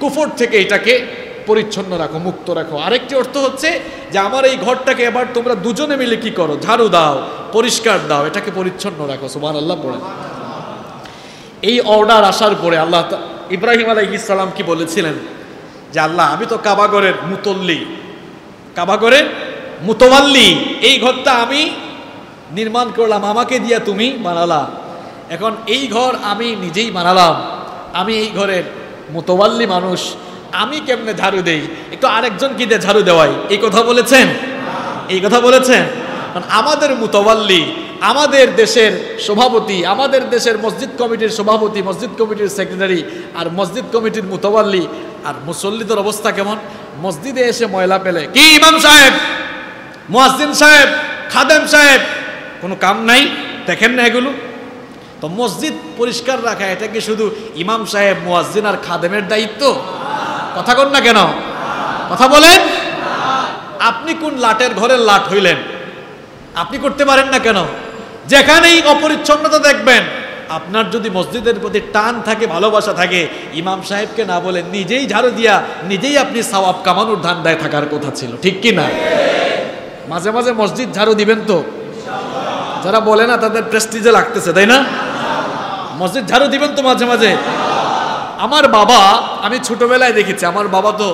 কুফর থেকে এটাকে পরিচ্ছন্ন রাখো, মুক্ত রাখো। আরেকটি অর্থ হচ্ছে যে আমার এই ঘরটাকে এবার তোমরা দুজনে মিলে কি করো? ঝাড়ু দাও, পরিষ্কার দাও, এটাকে পরিচ্ছন্ন রাখো সুমান আল্লাহ পড়ে। এই অর্ডার আসার পরে আল্লাহ ইব্রাহিম আলাইহিসাল্লাম কি বলেছিলেন? যে আল্লাহ, আমি তো কাবাগরের মুতল্লি। কাবাগরের মুতওয়াল্লি এই ঘরটা আমি নির্মাণ করলাম, আমাকে দিয়া তুমি বানালা। এখন এই ঘর আমি নিজেই বানালাম। আমি এই ঘরের মোতোয়াল্লি মানুষ। আমি কেমনে ঝাড়ু দেই? একটু আরেকজন কি দিয়ে ঝাড়ু দেওয়াই? এই কথা বলেছেন? এই কথা বলেছেন? আমাদের মুতওয়াল্লি, আমাদের দেশের সভাপতি, আমাদের দেশের মসজিদ কমিটির সভাপতি, মসজিদ কমিটির সেক্রেটারি আর মসজিদ কমিটির মুতওয়াল্লি, আর মুসল্লিদের অবস্থা কেমন? মসজিদে এসে ময়লা পেলে। কি ইমাম সাহেব? মুয়াজ্জিন সাহেব? খাদেম সাহেব? কোনো কাম নাই? দেখেন না এগুলো? তো মসজিদ পরিষ্কার রাখা, এটা কি শুধু ইমাম সাহেব, মুয়াজ্জিন আর খাদেমের দায়িত্ব? কথা কন না কেন? কথা বলেন। আপনি কোন লাটের ঘরের লাট হইলেন? আপনি করতে পারেন না কেন? যেখানেই অপরিচ্ছন্নতা দেখবেন, আপনার যদি মসজিদের প্রতি টান থাকে, ভালোবাসা থাকে, ইমাম সাহেবকে না বলে নিজেই ঝাড়ু দিয়া, নিজেই আপনি সওয়াব কামানোর ধান ধান্দায় থাকার কথা ছিল, ঠিক কি না? মাঝে মাঝে মসজিদ ঝাড়ু দিবেন তো? যারা বলে না, তাদের প্রেস্টিজে লাগতেছে, তাই না? মসজিদ ঝাড়ু দিবেন তো মাঝে মাঝে? আমার বাবা, আমি ছোটবেলায় দেখেছি, আমার বাবা তো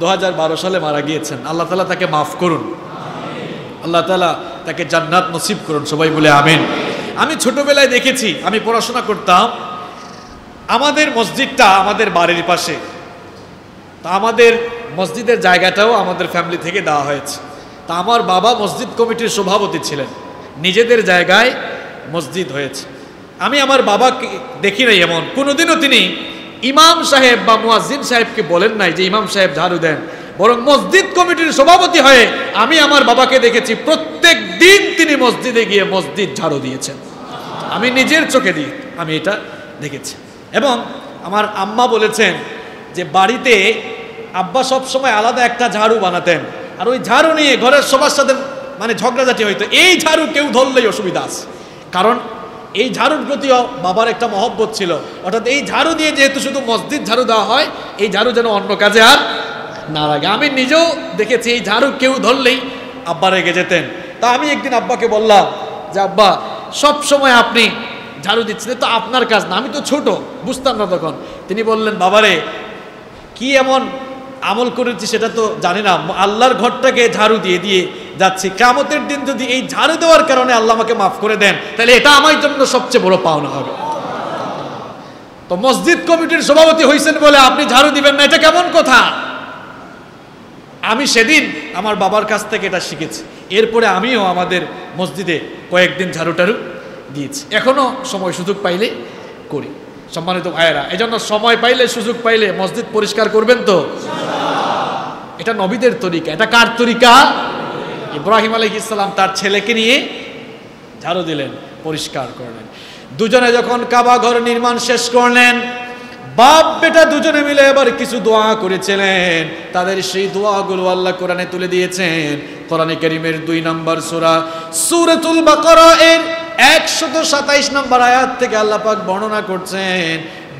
দু হাজার বারো সালে মারা গিয়েছেন। আল্লাহ তালা তাকে মাফ করুন। আল্লাহ তালা তাকে জান্নাত নসিব করুন, সবাই বলে আমিন। আমি ছোটবেলায় দেখেছি, আমি পড়াশোনা করতাম, আমাদের মসজিদটা আমাদের বাড়ির পাশে। তা আমাদের মসজিদের জায়গাটাও আমাদের ফ্যামিলি থেকে দেওয়া হয়েছে। তা আমার বাবা মসজিদ কমিটির সভাপতি ছিলেন, নিজেদের জায়গায় মসজিদ হয়েছে। আমি আমার বাবাকে দেখি নাই এমন, কোনোদিনও তিনি ইমাম সাহেব বা মুয়াজ্জিন সাহেবকে বলেন নাই যে ইমাম সাহেব ঝাড়ু দেন। বরং মসজিদ কমিটির সভাপতি হয়ে আমি আমার বাবাকে দেখেছি, প্রত্যেক দিন তিনি মসজিদে গিয়ে মসজিদ ঝাড়ু দিয়েছেন। আমি নিজের চোখে দিই আমি এটা দেখেছি। এবং আমার আম্মা বলেছেন যে বাড়িতে আব্বা সব সময় আলাদা একটা ঝাড়ু বানাতেন। আর ওই ঝাড়ু নিয়ে ঘরের সবার সাথে মানে ঝগড়াঝাটি হইতো। এই ঝাড়ু কেউ ধরলেই অসুবিধা আছে। কারণ এই ঝাড়ুর প্রতিও বাবার একটা মহব্বত ছিল। অর্থাৎ এই ঝাড়ু দিয়ে যেহেতু শুধু মসজিদ ঝাড়ু দেওয়া হয়, এই ঝাড়ু যেন অন্য কাজে আর না লাগে। আমি নিজেও দেখেছি এই ঝাড়ু কেউ ধরলেই আব্বা রেগে যেতেন। তা আমি একদিন আব্বাকে বললাম যে, আব্বা, সব সময় আপনি ঝাড়ু দিচ্ছেন তো আপনার কাজ না, আমি তো ছোট, বুঝতাম না তখন। তিনি বললেন, বাবারে, কি এমন আমল করেছি সেটা তো জানি না। আল্লাহর ঘরটাকে ঝাড়ু দিয়ে দিয়ে যাচ্ছি। কামতের দিন যদি এই ঝাড়ু দেওয়ার কারণে আল্লাহ আমাকে মাফ করে দেন, তাহলে এটা আমার জন্য সবচেয়ে বড় পাওনা হবে। তো মসজিদ কমিটির সভাপতি হয়েছেন বলে আপনি ঝাড়ু দিবেন না, এটা কেমন কথা? আমি সেদিন আমার বাবার কাছ থেকে এটা শিখেছি। এরপরে আমিও আমাদের মসজিদে কয়েকদিন ঝাড়ু টাড়ু দিয়েছি। এখনও সময় সুযোগ পাইলে করি। সম্মানিত ভাইয়েরা এই জন্য সময় পাইলে, সুযোগ পাইলে মসজিদ পরিষ্কার করবেন তো? এটা নবীদের তরিকা। এটা কার তরিকা? ইব্রাহিম আলহ ইসলাম তার ছেলেকে নিয়ে ঝাড়ু দিলেন, পরিষ্কার করলেন। দুজনে যখন কাবা ঘর নির্মাণ শেষ করলেন, বাপ বেটা দুজনে মিলে এবার কিছু দোয়া করেছিলেন। তাদের সেই দোয়াগুলো আল্লাহ কোরআনে তুলে দিয়েছেন। কোরআনে করিমের দুই নম্বর সুরা সুরাতুল বাকরা এর একশত সাতাইশ নম্বর আয়াত থেকে আল্লাহ পাক বর্ণনা করছেন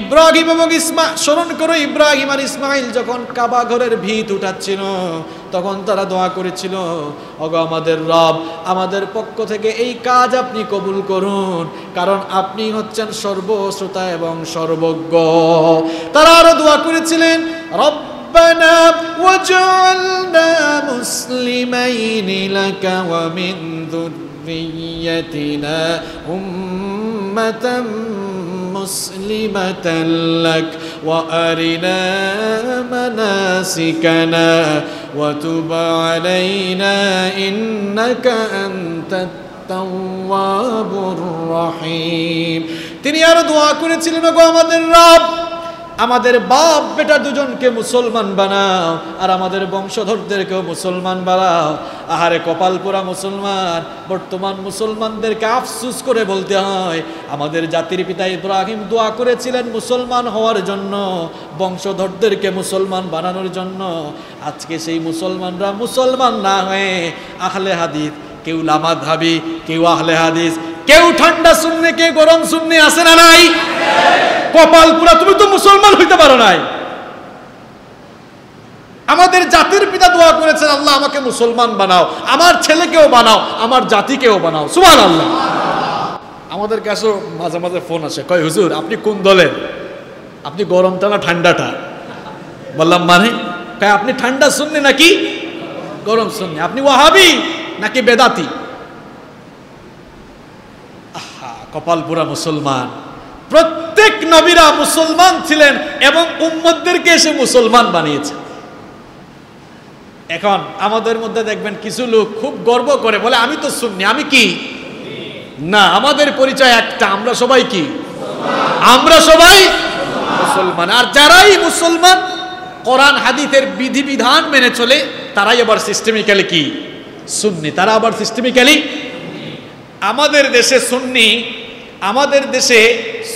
ইব্রাহিম এবং ইসমা স্মরণ করো ইব্রাহিম আর ইসমাইল যখন কাবা ঘরের ভিত উঠাচ্ছিল তখন তারা দোয়া করেছিল অগ আমাদের রব আমাদের পক্ষ থেকে এই কাজ আপনি কবুল করুন কারণ আপনি হচ্ছেন সর্বশ্রোতা এবং সর্বজ্ঞ তারা আরো দোয়া করেছিলেন রব্বানা ওয়াজআলনা মুসলিমাইন লাকা ওয়া মিন ذريتنا أمة مسلمة لك وأرنا مناسكنا وتب علينا إنك أنت التواب الرحيم তিনি আরো দোয়া করেছিলেন গো আমাদের রব আমাদের বাপ বেটা দুজনকে মুসলমান বানাও, আর আমাদের বংশধরদেরকেও মুসলমান বানাও। আহারে কপালপুরা মুসলমান, বর্তমান মুসলমানদেরকে আফসুস করে বলতে হয়, আমাদের জাতির পিতা ইব্রাহিম দোয়া করেছিলেন মুসলমান হওয়ার জন্য, বংশধরদেরকে মুসলমান বানানোর জন্য। আজকে সেই মুসলমানরা মুসলমান না হয়ে আহলে হাদিস, কেউ লামা ধাবি কেউ আহলে হাদিস কেউ ঠান্ডা শুননে কেউ গরম শুননে আসে না নাই? কপাল পুরা, তুমি তো মুসলমান হইতে পারো নাই। আমাদের জাতির পিতা দোয়া করেছেন, আল্লাহ আমাকে মুসলমান বানাও, আমার ছেলেকেও বানাও, আমার জাতিকেও বানাও। সুমান আল্লাহ আমাদের কাছেও মাঝে মাঝে ফোন আসে, কয় হুজুর, আপনি কোন দলের? আপনি গরমটা না ঠান্ডাটা? বললাম মানে? কয়, আপনি ঠান্ডা শুননি নাকি গরম শুননি আপনি ওয়াহাবি নাকি বেদাতি? কপালপুরা মুসলমান। প্রত্যেক নবীরা মুসলমান ছিলেন এবং উম্মদদেরকে এসে মুসলমান বানিয়েছে। এখন আমাদের মধ্যে দেখবেন কিছু লোক খুব গর্ব করে বলে, আমি তো শুননি আমি কি? না, আমাদের পরিচয় একটা, আমরা সবাই কি? আমরা সবাই মুসলমান। আর যারাই মুসলমান, কোরআন, হাদিসের বিধিবিধান মেনে চলে, তারাই আবার সিস্টেমিক্যালি কি? সুন্নি। তারা আবার সিস্টেমিক্যালি আমাদের দেশে সুন্নি আমাদের দেশে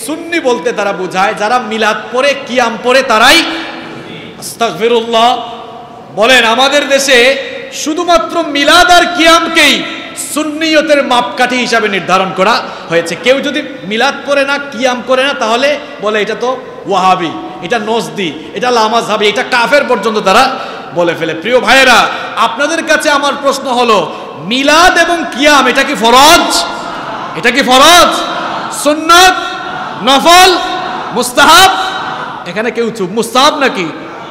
সুন্নি বলতে তারা বোঝায়, যারা মিলাদ পরে কিয়াম পরে তারাই বলেন। আমাদের দেশে শুধুমাত্র মিলাদ আর কিয়ামকেই সুন্নিয়তের মাপকাঠি হিসাবে নির্ধারণ করা হয়েছে। কেউ যদি মিলাদ পড়ে না, কিয়াম করে না, তাহলে বলে এটা তো ওয়াহাবি, এটা নজদি, এটা লামাজহাবি এটা কাফের পর্যন্ত তারা বলে ফেলে। প্রিয় ভাইয়েরা, আপনাদের কাছে আমার প্রশ্ন হলো, মিলাদ এবং কিয়াম, এটা কি ফরজ? এটা কি ফরজ? সুন্নত, নফল, মুস্তাহাব। এখানে কেউ চুপ, মুস্তাহাব নাকি?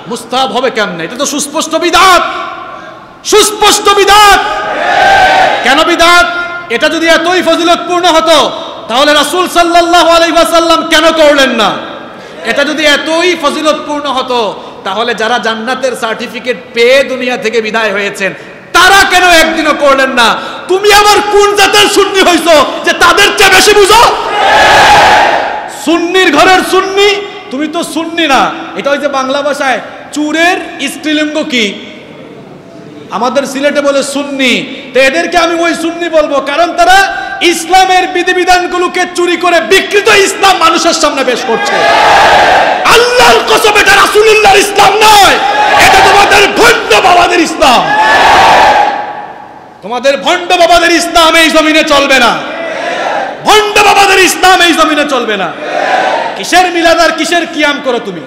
মুস্তাহাব হবে কেমনে? এটা তো সুস্পষ্ট বিধাত। সুস্পষ্ট বিধাত। কেন বিধাত? এটা যদি এতই ফজিলতপূর্ণ হতো, তাহলে রাসূল সাল্লাল্লাহু আলাইহি ওয়াসাল্লাম কেন করলেন না? এটা যদি এতই ফজিলতপূর্ণ হতো, তাহলে যারা জান্নাতের সার্টিফিকেট পেয়ে দুনিয়া থেকে বিদায় হয়েছেন, তারা কেন একদিনও করলেন না? তুমি আবার কোন জাতের সুন্নি হইছো যে তাদের চেয়ে বেশি বুঝো? সুন্নির ঘরের সুন্নি, তুমি তো সুন্নি না। এটা হচ্ছে বাংলা ভাষায়, চুরের স্ত্রীলিঙ্গ কি? আমাদের সিলেটে বলে সুন্নি। তো এদেরকে আমি ওই সুন্নি বলব, কারণ তারা ইসলামের বিধিবিধানগুলোকে চুরি করে বিকৃত ইসলাম মানুষের সামনে পেশ করছে। আল্লাহর কসম, এটা রাসূলুল্লাহর ইসলাম নয়, এটা তোমাদের ভণ্ড বাবাদের ইসলাম। তোমাদের ভণ্ড বাবাদের ইসলাম এই জমিনে চলবে না। ভণ্ড বাবাদের ইসলাম এই জমিনে চলবে না। কিসের মিলাদ আর কিসের কিয়াম করো তুমি?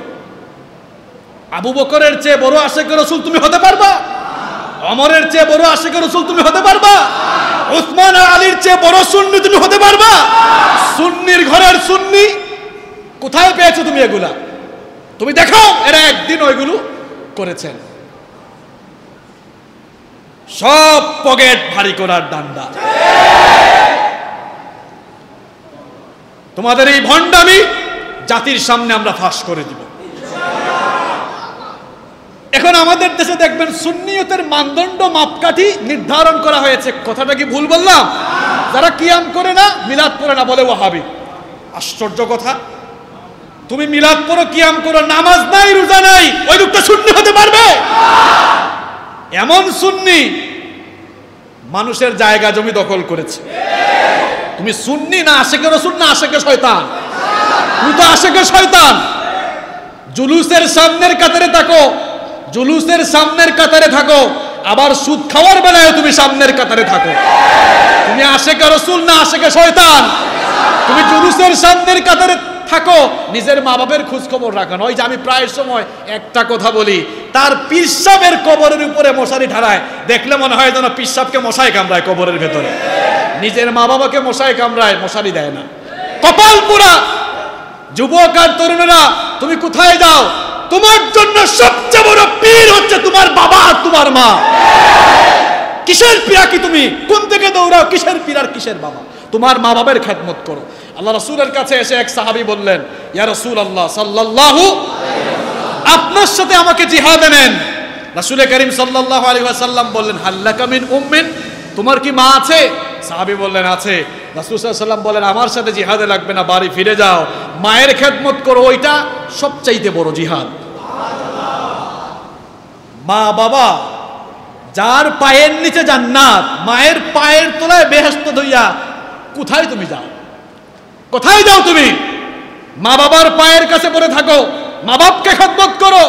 আবু বকরের চেয়ে বড় আশেখ রসুল তুমি হতে পারবা? অমরের চেয়ে বড় আশেখ রসুল তুমি হতে পারবা? উসমান আলীর চেয়ে বড় সুন্নি তুমি হতে পারবা? সুন্নির ঘরের সুন্নি, কোথায় পেয়েছ তুমি এগুলা? তুমি দেখো, এরা একদিন ওইগুলো করেছেন। সব পকেট ভারী করার ডান্ডা তোমাদের এই ভণ্ডামি জাতির সামনে আমরা ফাঁস করে দিব। এখন আমাদের দেশে দেখবেন সুন্নিয়তের মানদণ্ড মাপকাঠি নির্ধারণ করা হয়েছে। কথাটা কি ভুল বললাম? যারা কিয়াম করে না, মিলাদ করে না বলে ওয়াহাবি। আশ্চর্য কথা। তুমি মিলাদ করো কিয়াম করো, নামাজ নাই, রোজা নাই, ওই লোকটা সুন্নি হতে পারবে? এমন সুন্নি মানুষের জায়গা জমি দখল করেছে। তুমি সুন্নি না আশেকে রসুন না আশেকে শয়তান। তুমি তো আশেকে শয়তান। জুলুসের সামনের কাতারে থাকো, জুলুসের সামনের কাতারে থাকো, আবার সুদ খাওয়ার বেলায় তুমি সামনের কাতারে থাকো। তুমি আশেকে রসুল, না আশেকে শয়তান। তুমি জুলুসের সামনের কাতারে থাকো, নিজের মা বাপের খোঁজ খবর রাখো। ওই যে আমি প্রায় সময় একটা কথা বলি, তার পিসাবের কবরের উপরে মশারি ঠাড়ায় দেখলে মনে হয় যেন পিসাবকে মশাই কামড়ায় কবরের ভেতরে। নিজের মা বাবাকে মশাই কামড়ায়, মশারি দেয় না। কপাল পুরা যুবক আর তরুণেরা, তুমি কোথায় যাও? তোমার জন্য সবচেয়ে বড় পীর হচ্ছে তোমার বাবা আর তোমার মা। কিসের পীরা কি তুমি? কোন থেকে দৌড়াও? কিসের পীর আর কিসের বাবা? তোমার মা বাবার খেদমত করো। আল্লাহ রসুলের কাছে এসে এক সাহাবি বললেন, ইয়া রসুল আল্লাহ সাল্লাল্লাহু আপনার সাথে আমাকে জিহাদে নেন রাসুল করিম সাল্লাল্লাহু আলাইহি ওয়াসাল্লাম বললেন হাল্লাকা মিন উম্মিন? তোমার কি মা আছে? সাহাবি বললেন, আছে। রাসুসাল্লাম বলেন, আমার সাথে জিহাদে লাগবে না, বাড়ি ফিরে যাও। মায়ের খেদমত করো, ওইটা সবচাইতে বড় জিহাদ। মা বাবা, যার পায়ের নিচে জান্নাত, মায়ের পায়ের তলায় বেহেস্ত ধইয়া, কোথায় তুমি যাও? কোথায় যাও তুমি? মা বাবার পায়ের কাছে পড়ে থাকো। মা বাপকে খেদমত করো।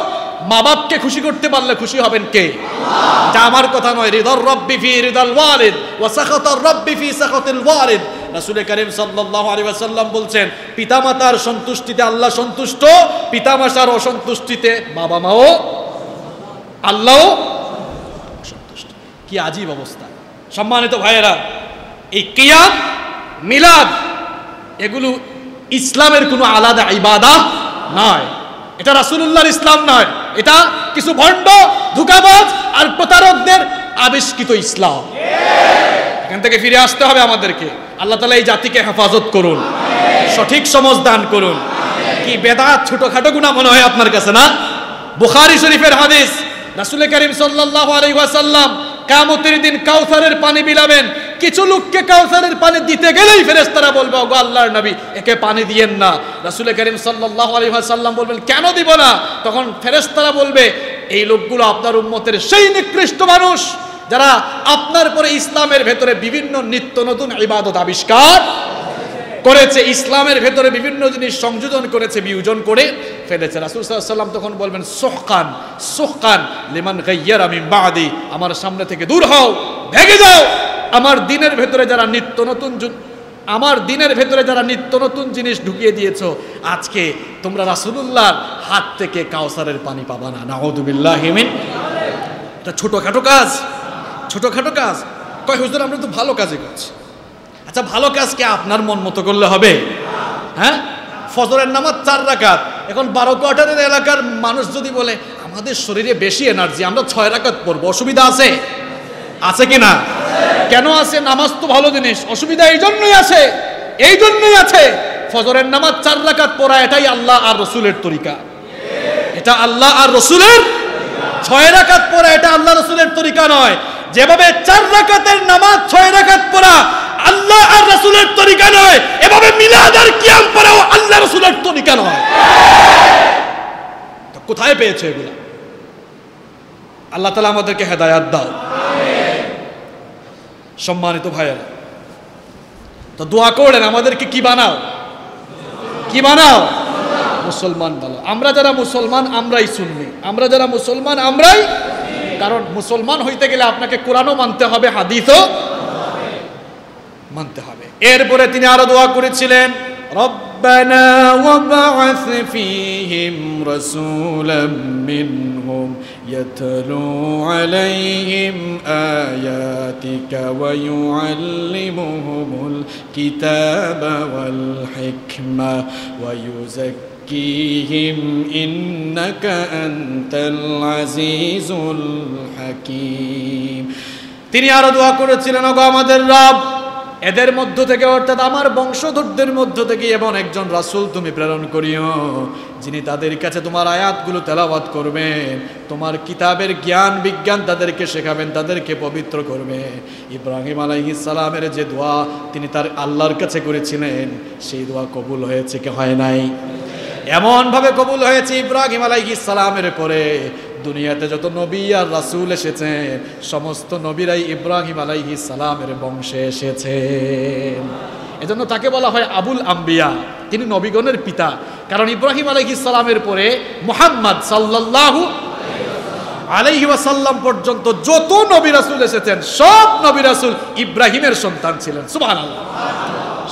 মা বাপকে খুশি করতে পারলে খুশি হবেন কে? যা আমার কথা নয়। হৃদর রব্বি ফি হৃদল ওয়ালিদ ওয়া সাখাতার রব্বি ফি সাখাতিল ওয়ালিদ। রাসূল করিম সাল্লাল্লাহু আলাইহি ওয়াসাল্লাম বলছেন, পিতামাতার সন্তুষ্টিতে আল্লাহ সন্তুষ্ট, পিতামাতার অসন্তুষ্টিতে বাবা মাও আল্লাহও অসন্তুষ্ট কি আজীব অবস্থা। সম্মানিত ভাইয়েরা, এই কিয়াম মিলাদ এগুলো ইসলামের কোনো আলাদা ইবাদা নয়। এটা রাসূলুল্লাহর ইসলাম নয়। এটা কিছু ভণ্ড, ধোঁকাবাজ আর প্রতারকদের আবিষ্কৃত ইসলাম। এখান থেকে ফিরে আসতে হবে আমাদেরকে। আল্লাহ তালা এই জাতিকে হেফাজত করুন। সঠিক সমজ দান করুন। কি বেদাত, ছোটখাটো গুণা মনে হয় আপনার কাছে না? বুখারি শরীফের হাদিস, রাসুল করিম সাল্লাল্লাহু আলাইহি ওয়াসাল্লাম কামতের দিন কাউসারের পানি বিলাবেন। কিছু লোককে কাউসারের পানি দিতে গেলেই ফেরেস তারা বলবে, ওগো আল্লাহর নবী, একে পানি দিয়েন না। রাসুল করিম সাল্লাহ আলী সাল্লাম বলবেন, কেন দিব না? তখন ফেরেস তারা বলবে, এই লোকগুলো আপনার উন্মতের সেই নিকৃষ্ট মানুষ, যারা আপনার পরে ইসলামের ভেতরে বিভিন্ন নিত্য নতুন ইবাদত আবিষ্কার করেছে, ইসলামের ভেতরে বিভিন্ন জিনিস সংযোজন করেছে, বিয়োজন করে ফেলেছে। রাসুল সাল্লাম তখন বলবেন, সোহকান সোহকান, লিমান গাইয়ার আমি বাদি, আমার সামনে থেকে দূর হও ভেগে যাও। আমার দিনের ভেতরে যারা নিত্য নতুন আমার দিনের ভেতরে যারা নিত্য নতুন জিনিস ঢুকিয়ে দিয়েছ, আজকে তোমরা রাসুলুল্লাহর হাত থেকে কাউসারের পানি পাবা না। নাহদুবিল্লাহ হিমিন এটা ছোটখাটো কাজ ছোটখাটো কাজ। কয় হুজুর, আমরা তো ভালো কাজে করছি। আচ্ছা ভালো কাজকে আপনার মন মতো করলে হবে? হ্যাঁ? ফজরের নামাজ চার রাকাত। এখন বারো কোয়ার্টারের এলাকার মানুষ যদি বলে, আমাদের শরীরে বেশি এনার্জি আমরা ছয় রাকাত পড়ব, অসুবিধা আছে? আছে কি না? কেন আছে? নামাজ তো ভালো জিনিস। অসুবিধা এই জন্যই আছে। এই জন্যই আছে। ফজরের নামাজ চার রাকাত পড়া, এটাই আল্লাহ আর রসুলের তরিকা। এটা আল্লাহ আর রসুলের ছয় রাকাত পড়া, এটা আল্লাহ রসুলের তরিকা নয়। যেভাবে চার রাকাতের নামাজ ছয় রাকাত পড়া আল্লাহ আর রসুলের তরিকা নয়। এভাবে মিলাদ আর কিয়াম পড়াও আল্লাহ রসুলের তরিকা নয়। কোথায় পেয়েছে এগুলা? আল্লাহ তালা আমাদেরকে হেদায়াত দাও। সম্মানিত ভাইয়েরা, তো দোয়া করলেন, আমাদেরকে কি বানাও? কি বানাও? মুসলমান বলো আমরা যারা মুসলমান, আমরাই শুননি আমরা যারা মুসলমান, আমরাই কারণ মুসলমান হইতে গেলে আপনাকে কোরআনও মানতে হবে, হাদিসও মানতে হবে এরপরে তিনি আরো দোয়া করেছিলেন ربنا وابعث فيهم رسولا منهم يتلو عليهم آياتك ويعلمهم الكتاب والحكمة ويزكيهم إنك أنت العزيز الحكيم তিনি আরো দোয়া করেছিলেন ওগো আমাদের রব এদের মধ্য থেকে, অর্থাৎ আমার বংশধরদের মধ্য থেকে এমন একজন রাসূল তুমি প্রেরণ করিও, যিনি তাদের কাছে তোমার আয়াতগুলো তেলাওয়াত করবেন, তোমার কিতাবের জ্ঞান, বিজ্ঞান তাদেরকে শেখাবেন, তাদেরকে পবিত্র করবে ইব্রাহিম সালামের যে দোয়া তিনি তার আল্লাহর কাছে করেছিলেন, সেই দোয়া কবুল হয়েছে কি হয় নাই? এমনভাবে কবুল হয়েছে ইব্রাহিম সালামের পরে দুনিয়াতে যত নবী আর রাসূল এসেছেন সমস্ত নবীরাই ইব্রাহিম আলাইহিস সালামের বংশে এসেছেন। এজন্য তাকে বলা হয় আবুল আম্বিয়া। তিনি নবীগণের পিতা। কারণ ইব্রাহিম আলাইহিস সালামের পরে মুহাম্মদ সাল্লাল্লাহু আলাইহি ওয়াসাল্লাম পর্যন্ত যত নবী রাসুল এসেছেন, সব নবী রাসুল ইব্রাহিমের সন্তান ছিলেন। সুবহানাল্লাহ।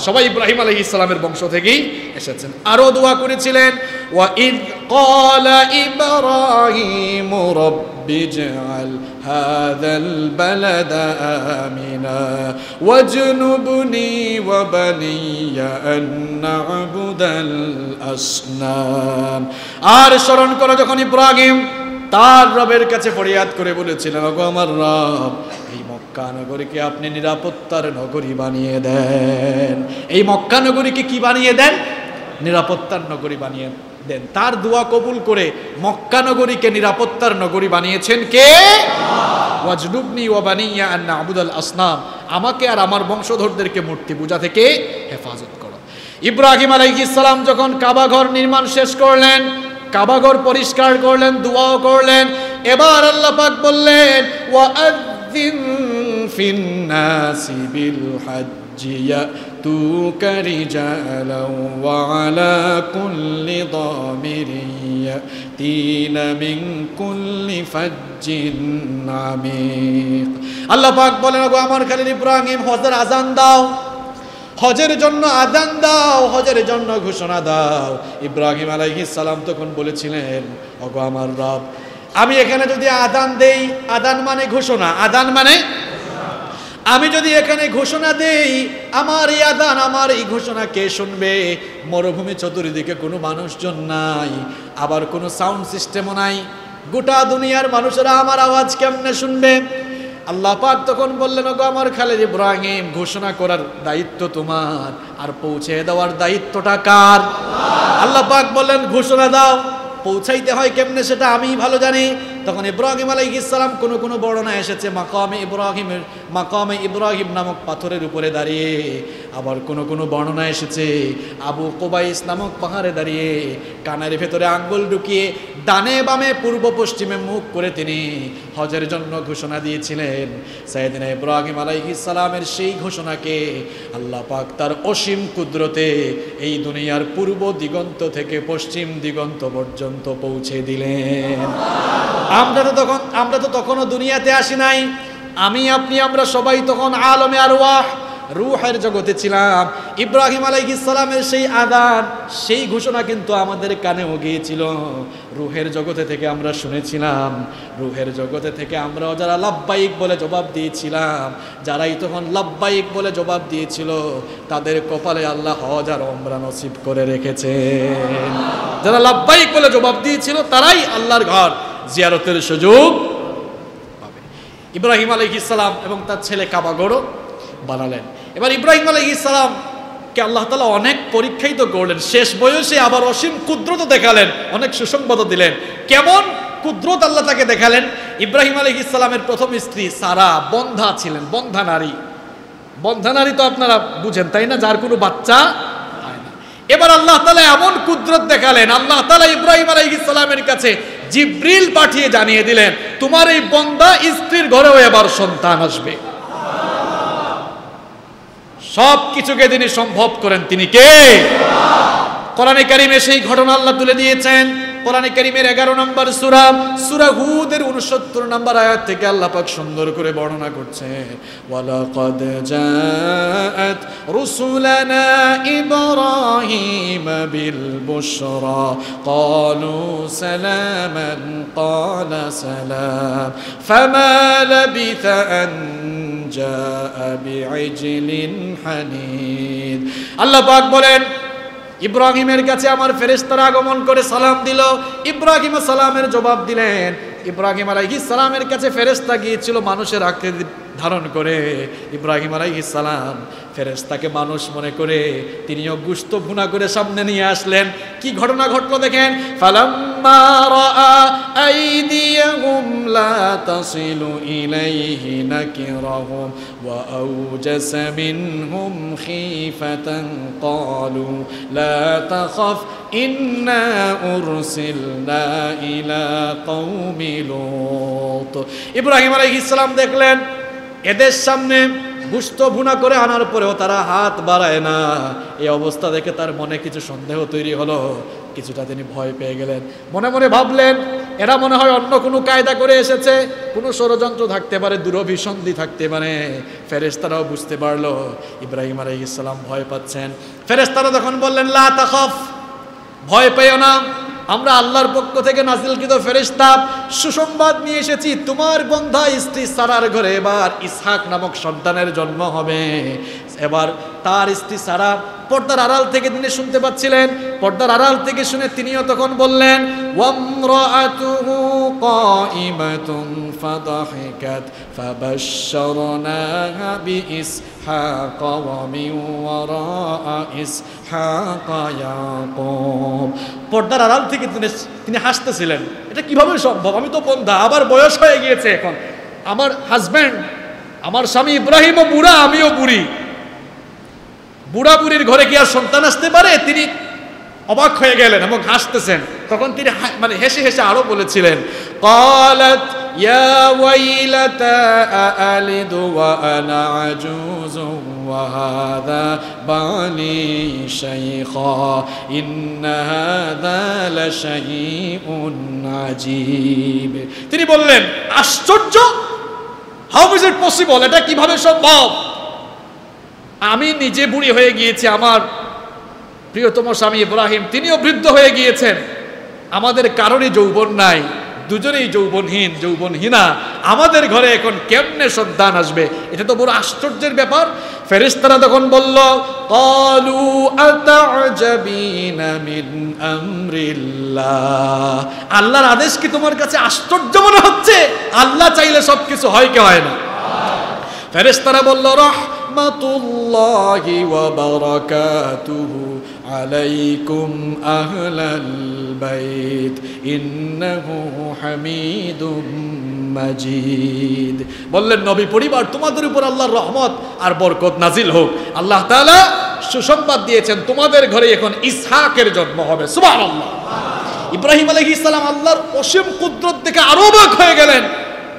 সবাই ইব্রাহিম আলহ ইসলামের বংশ থেকেই এসেছেন আরো দোয়া করেছিলেন وَإِذْ قَالَ إِبْرَاهِيمُ رَبِّ اجْعَلْ هَذَا الْبَلَدَ آمِنًا وَاجْنُبْنِي وَبَنِيَّ أَن نَّعْبُدَ الْأَصْنَامَ আর স্মরণ করো যখন ইব্রাহিম তার রবের কাছে ফরিয়াদ করে বলেছিলেন ওগো আমার রব এই মক্কা নগরীকে আপনি নিরাপত্তার নগরী বানিয়ে দেন। এই মক্কা নগরীকে কি বানিয়ে দেন? নিরাপত্তার নগরী বানিয়ে দেন। তার দোয়া কবুল করে মক্কা নগরীকে নিরাপত্তার নগরী বানিয়েছেন কে? ওয়াজনুবনি ওয়া বানিয়া আন্না আবুদাল আসনাম। আমাকে আর আমার বংশধরদেরকে মূর্তি পূজা থেকে হেফাজত করো। ইব্রাহিম আলাইহিসসালাম যখন কাবাঘর নির্মাণ শেষ করলেন কাবাঘর পরিষ্কার করলেন, দোয়াও করলেন, এবার আল্লাহ পাক বললেন ওয়াআযিন বিল হাজ্জি ইয়াতুকা রিজালান ওয়া আলা কুল্লি দামিরিন ইয়াতিনা মিন কুল্লি ফাজ্জিন আমিক আল্লাহ পাক বলেন গো আমার খালিল ইব্রাহিম, হজের আজান দাও। হজের জন্য আদান দাও, হজের জন্য ঘোষণা দাও। ইব্রাহিম আলাইহিস সালাম তখন বলেছিলেন, ওগো আমার রব আমি এখানে যদি আদান দেই, আদান মানে ঘোষণা, আদান মানে? আমি যদি এখানে ঘোষণা দেই, আমার এই আদান, আমার এই ঘোষণা কে শুনবে? মরুভূমি চতুর্দিকে কোনো মানুষজন নাই, আবার কোনো সাউন্ড সিস্টেমও নাই। গোটা দুনিয়ার মানুষেরা আমার আওয়াজ কেমনে শুনবে? আল্লাহ পাক তখন বললেন, ওগো আমার খালেদ ইব্রাহিম, ঘোষণা করার দায়িত্ব তোমার, আর পৌঁছে দেওয়ার দায়িত্বটা কার? আল্লাহ পাক বললেন, ঘোষণা দাও। পৌঁছাইতে হয় কেমনে সেটা আমি ভালো জানি। তখন ইব্রাহিম আলাইহিস সালাম কোনো কোনো বর্ণনা এসেছে, মাকামে ইব্রাহিমের, মাকামে ইব্রাহিম নামক পাথরের উপরে দাঁড়িয়ে। আবার কোন কোন বর্ণনা এসেছে, আবু কোবাইস নামক পাহাড়ে দাঁড়িয়ে কানের ভেতরে আঙ্গুল ঢুকিয়ে ডানে বামে পূর্ব পশ্চিমে মুখ করে তিনি হজের জন্য ঘোষণা দিয়েছিলেন। সাইদিনা ইব্রাহিম আলাইহিস সালামের সেই ঘোষণাকে আল্লাহ পাক তার অসীম কুদরতে এই দুনিয়ার পূর্ব দিগন্ত থেকে পশ্চিম দিগন্ত পর্যন্ত পৌঁছে দিলেন। আমরা তো তখন, আমরা তো তখনও দুনিয়াতে আসি নাই। আমি, আপনি, আমরা সবাই তখন আলমে আর ওয়াহ রুহের জগতে ছিলাম। ইব্রাহিম আলাইহিস সালামের সেই আদান, সেই ঘোষণা কিন্তু আমাদের কানেও গিয়েছিল। রুহের জগতে থেকে আমরা শুনেছিলাম। রুহের জগতে থেকে আমরাও যারা লাভবাহিক বলে জবাব দিয়েছিলাম, যারাই তখন লাভবাহিক বলে জবাব দিয়েছিল, তাদের কপালে আল্লাহ হজ আর ওমরা নসিব করে রেখেছেন। যারা লাভবাহিক বলে জবাব দিয়েছিল, তারাই আল্লাহর ঘর জিয়ারতের সুযোগ ইব্রাহিম আলাইহিসসালাম এবং তার ছেলে কাবাগড়ও বানালেন। এবার ইব্রাহিম আলাই ইসলাম কে আল্লাহ তালা অনেক পরীক্ষাই তো করলেন। শেষ বয়সে আবার অসীম কুদ্রত দেখালেন, অনেক সুসংবাদ দিলেন। কেমন কুদ্রত আল্লাহ তাকে দেখালেন? ইব্রাহিম আলী ইসলামের প্রথম স্ত্রী সারা বন্ধা ছিলেন, বন্ধা নারী। বন্ধা নারী তো আপনারা বুঝেন, তাই না? যার কোনো বাচ্চা এবার আল্লাহ তালা এমন কুদরত দেখালেন, আল্লাহ তালা ইব্রাহিম আলাই ইসলামের কাছে জিব্রিল পাঠিয়ে জানিয়ে দিলেন, তোমার এই বন্ধা স্ত্রীর ঘরেও এবার সন্তান আসবে। সব কিছুকে তিনি সম্ভব করেন। তিনি কে? কোরআনে কারিমে সেই ঘটনা আল্লাহ তুলে দিয়েছেন। কোরআনে কারিমের এগারো নম্বর সুরা সুরা হুদের উনসত্তর নম্বর আয়াত থেকে আল্লাহ পাক সুন্দর করে বর্ণনা করছেন ওয়ালাকাদ জাআত রুসুলানা ইব্রাহিম বিল বুশরা, ক্বালু সালামান, ক্বালা সালাম, ফামা লাবিথা আন জাআ بعجل حنيد। আল্লাহ পাক বলেন, ইব্রাহিমের কাছে আমার ফেরেস্তার আগমন করে সালাম দিল। ইব্রাহিম সালামের জবাব দিলেন, ইব্রাহিম আলাইহিস সালামের কাছে ফেরেস্তা গিয়েছিল মানুষের আকৃতি ধারণ করে। ইব্রাহিম আলাইহিস সালাম ফেরেস্তাকে মানুষ মনে করে তিনিও গুস্ত ভুনা করে সামনে নিয়ে আসলেন। কি ঘটনা ঘটলো দেখেন? ইলা ইব্রাহিম আলাইহিস সালাম দেখলেন, এদের সামনে গুস্ত ভুনা করে আনার পরেও তারা হাত বাড়ায় না। এই অবস্থা দেখে তার মনে কিছু সন্দেহ তৈরি হলো। কিছুটা তিনি ভয় পেয়ে গেলেন। মনে মনে ভাবলেন, এরা মনে হয় অন্য কোনো কায়দা করে এসেছে। কোনো ষড়যন্ত্র থাকতে পারে, দুরভিসন্ধি থাকতে পারে। ফেরেস্তারাও বুঝতে পারল, ইব্রাহিম আলাই ইসলাম ভয় পাচ্ছেন। ফেরেস্তারা তখন বললেন, লা তাখফ, ভয় পেও না। আমরা আল্লাহর পক্ষ থেকে নাজিলকৃত ফেরেস্তাব সুসংবাদ নিয়ে এসেছি, তোমার বন্ধা স্ত্রী সারার ঘরে এবার ইসহাক নামক সন্তানের জন্ম হবে। এবার তার স্ত্রী সারা পর্দার আড়াল থেকে তিনি শুনতে পাচ্ছিলেন। পর্দার আড়াল থেকে শুনে তিনিও তখন বললেন পর্দার আড়াল থেকে তিনি তিনি হাসতেছিলেন, এটা কীভাবে সম্ভব? আমি তো বন্ধা, আবার বয়স হয়ে গিয়েছে এখন। আমার হাজব্যান্ড আমার স্বামী ইব্রাহিমও বুড়া, আমিও বুড়ি। বুড়া বুড়ির ঘরে কি আর সন্তান আসতে পারে তিনি অবাক হয়ে গেলেন এবং হাসতেছেন তখন তিনি হা- মানে হেসে হেসে আরো বলেছিলেন قالت يا ويلتى أألد وأنا عجوز وهذا بالي شيخا إن هذا لشيء عجيب তিনি বললেন আশ্চর্য হাউ ইজ ইট পসিবল এটা কিভাবে সম্ভব আমি নিজে বুড়ি হয়ে গিয়েছি, আমার প্রিয়তম স্বামী ইব্রাহিম, তিনিও বৃদ্ধ হয়ে গিয়েছেন। আমাদের কারণে যৌবন নাই, দুজনেই যৌবনহীন, যৌবনহীনা। আমাদের ঘরে এখন কেমনে সন্তান আসবে? এটা তো বড় আশ্চর্যের ব্যাপার। ফেরেশতারা তখন বলল, কলু আল্লাহর আদেশ কি তোমার কাছে আশ্চর্য মনে হচ্ছে? আল্লাহ চাইলে সবকিছু হয় কি হয় না? ফেরেশতারা বলল রহমাতুল্লাহি ওয়া বারাকাতুহু আলাইকুম আহলাল বাইত, ইন্নাহু হামিদুম মাজিদ। বললেন, নবী পরিবার, তোমাদের উপর আল্লাহর রহমত আর বরকত নাজিল হোক। আল্লাহ তাআলা সুসংবাদ দিয়েছেন, তোমাদের ঘরে এখন ইসহাকের জন্ম হবে। সুবহানাল্লাহ। ইব্রাহিম আলাইহিস সালাম আল্লাহর অসীম কুদরত দেখে আরও অবাক হয়ে গেলেন।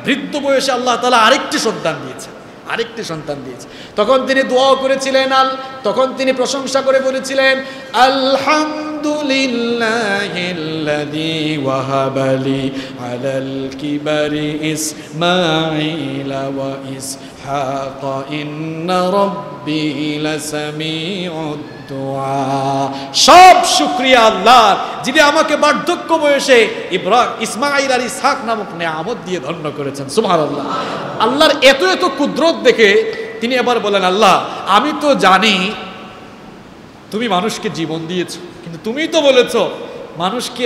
বৃদ্ধ বয়সে আল্লাহ তাআলা আরেকটি সন্তান দিয়েছেন। আরেকটি সন্তান দিয়েছে। তখন তিনি দোয়াও করেছিলেন আল তখন তিনি প্রশংসা করে বলেছিলেন কিবারি ইসমাঈল ওয়া ইসহাক। ইন্না রাব্বি লাসামিউদ দোয়া সব শুক্রিয়া আল্লাহর, যিনি আমাকে বার্ধক্য বয়সে ইব্রাহিম ইসমাইল আর ইসহাক নামক নেয়ামত দিয়ে ধন্য করেছেন। সুবহানাল্লাহ। আল্লাহর এত এত কুদরত দেখে তিনি এবার বলেন, আল্লাহ, আমি তো জানি তুমি মানুষকে জীবন দিয়েছ। কিন্তু তুমিই তো বলেছ, মানুষকে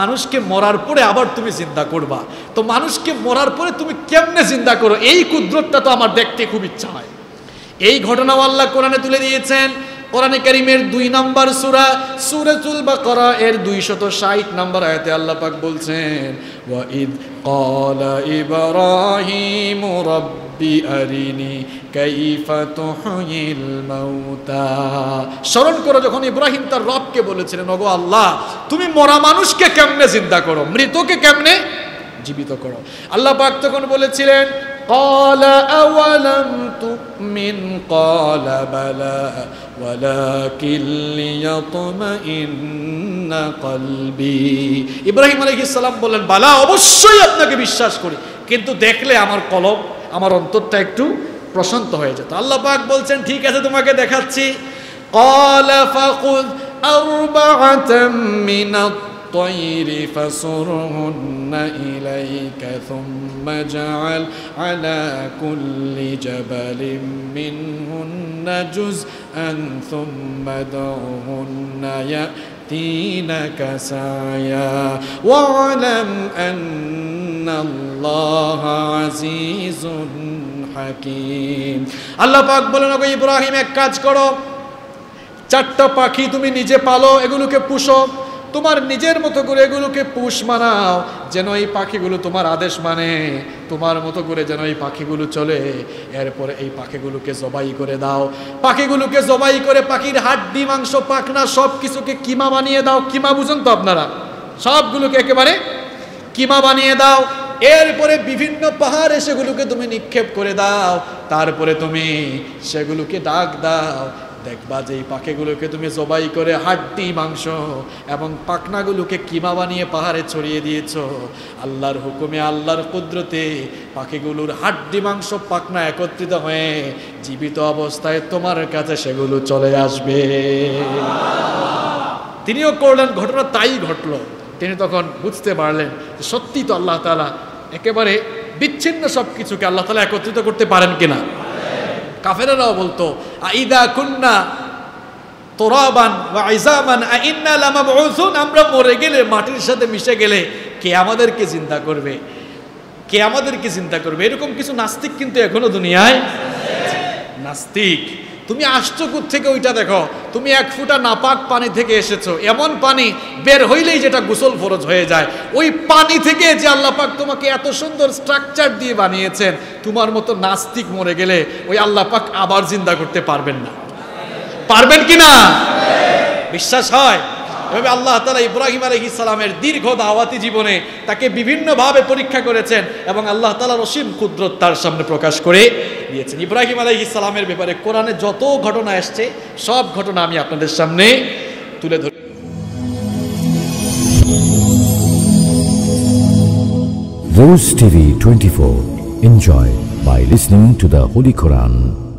মানুষকে মরার পরে আবার তুমি চিন্তা করবা। তো মানুষকে মরার পরে তুমি কেমনে চিন্তা করো? এই কুদরতটা তো আমার দেখতে খুব ইচ্ছা হয়। এই ঘটনাও আল্লাহ কোরআনে তুলে দিয়েছেন কোরআনে কারিমের দুই নম্বর সুরা, সুরাতুল বাকারা এর দুইশত ষাট নম্বর আয়াতে আল্লাহ পাক বলছেন ক্বালা ইব্রাহিম রাব্বি আরিনি কাইফা তুহয়িল মাউতা। স্মরণ করো, যখন ইব্রাহিম তার রবকে বলেছিলেন, ওগো আল্লাহ, তুমি মরা মানুষকে কেমনে চিন্তা করো? মৃতকে কেমনে জীবিত করো? আল্লাহ পাক তখন বলেছিলেন قال أولم تؤمن قال بلى ولكن ليطمئن قلبي ইব্রাহিম আলাইহিস সালাম বললেন বালা অবশ্যই আপনাকে বিশ্বাস করি কিন্তু দেখলে আমার কলব আমার অন্তরটা একটু প্রশান্ত হয়ে যেত আল্লাহ পাক বলছেন ঠিক আছে তোমাকে দেখাচ্ছি قال فخذ أربعة من الطير فصرهن إليك ثم اجعل على كل جبل منهن جزءا ثم ادعهن يأتينك سعيا واعلم أن الله عزيز হাকিম আল্লাহ পাক বলেন ওগো ইব্রাহিম এক কাজ করো চারটা পাখি তুমি নিজে পালো এগুলোকে পুষো তোমার নিজের মতো করে এগুলোকে পুষ মানাও, যেন এই পাখিগুলো তোমার আদেশ মানে। তোমার মতো করে যেন এই পাখিগুলো চলে। এরপরে এই পাখিগুলোকে জবাই করে দাও। পাখিগুলোকে জবাই করে পাখির হাড্ডি, মাংস, পাখনা সব কিছুকে কিমা বানিয়ে দাও। কিমা বুঝুন তো আপনারা? সবগুলোকে একেবারে কিমা বানিয়ে দাও। এরপরে বিভিন্ন পাহাড়ে সেগুলোকে তুমি নিক্ষেপ করে দাও। তারপরে তুমি সেগুলোকে ডাক দাও। দেখবা যে এই পাখিগুলোকে তুমি জবাই করে হাড্ডি, মাংস এবং পাখনাগুলোকে কিমা বানিয়ে পাহাড়ে ছড়িয়ে দিয়েছ। আল্লাহর হুকুমে, আল্লাহর কুদরতে পাখিগুলোর হাড্ডি, মাংস, পাখনা একত্রিত হয়ে জীবিত অবস্থায় তোমার কাছে সেগুলো চলে আসবে। তিনিও করলেন ঘটনা, তাই ঘটলো। তিনি তখন বুঝতে পারলেন যে সত্যি তো আল্লাহ তালা একেবারে বিচ্ছিন্ন সব কিছুকে আল্লাহ তালা একত্রিত করতে পারেন কিনা। কাফেরারাও বলতো আইদা কুন্না তোরাবান বা আইজামান আইন্না লামা বসুন আমরা মরে গেলে, মাটির সাথে মিশে গেলে, কে আমাদেরকে চিন্তা করবে? কে আমাদেরকে চিন্তা করবে? এরকম কিছু নাস্তিক কিন্তু এখনও দুনিয়ায় নাস্তিক। তুমি আসছো থেকে ওইটা দেখো। তুমি এক ফুটা নাপাক পানি থেকে এসেছ। এমন পানি বের হইলেই যেটা গোসল ফরজ হয়ে যায়। ওই পানি থেকে যে আল্লাহ পাক তোমাকে এত সুন্দর স্ট্রাকচার দিয়ে বানিয়েছেন, তোমার মতো নাস্তিক মরে গেলে ওই আল্লাহ পাক আবার জিন্দা করতে পারবেন না। পারবেন কি না? বিশ্বাস হয়? এভাবে আল্লাহ তালা ইব্রাহিম আলহ ইসলামের দীর্ঘ দাওয়াতি জীবনে তাকে বিভিন্নভাবে পরীক্ষা করেছেন এবং আল্লাহ তালা রসিম কুদরত তার সামনে প্রকাশ করে দিয়েছেন ইব্রাহিম আলহ ইসলামের ব্যাপারে কোরআনে যত ঘটনা এসছে, সব ঘটনা আমি আপনাদের সামনে তুলে ধরি Rose TV 24. Enjoy by listening to the Holy Quran.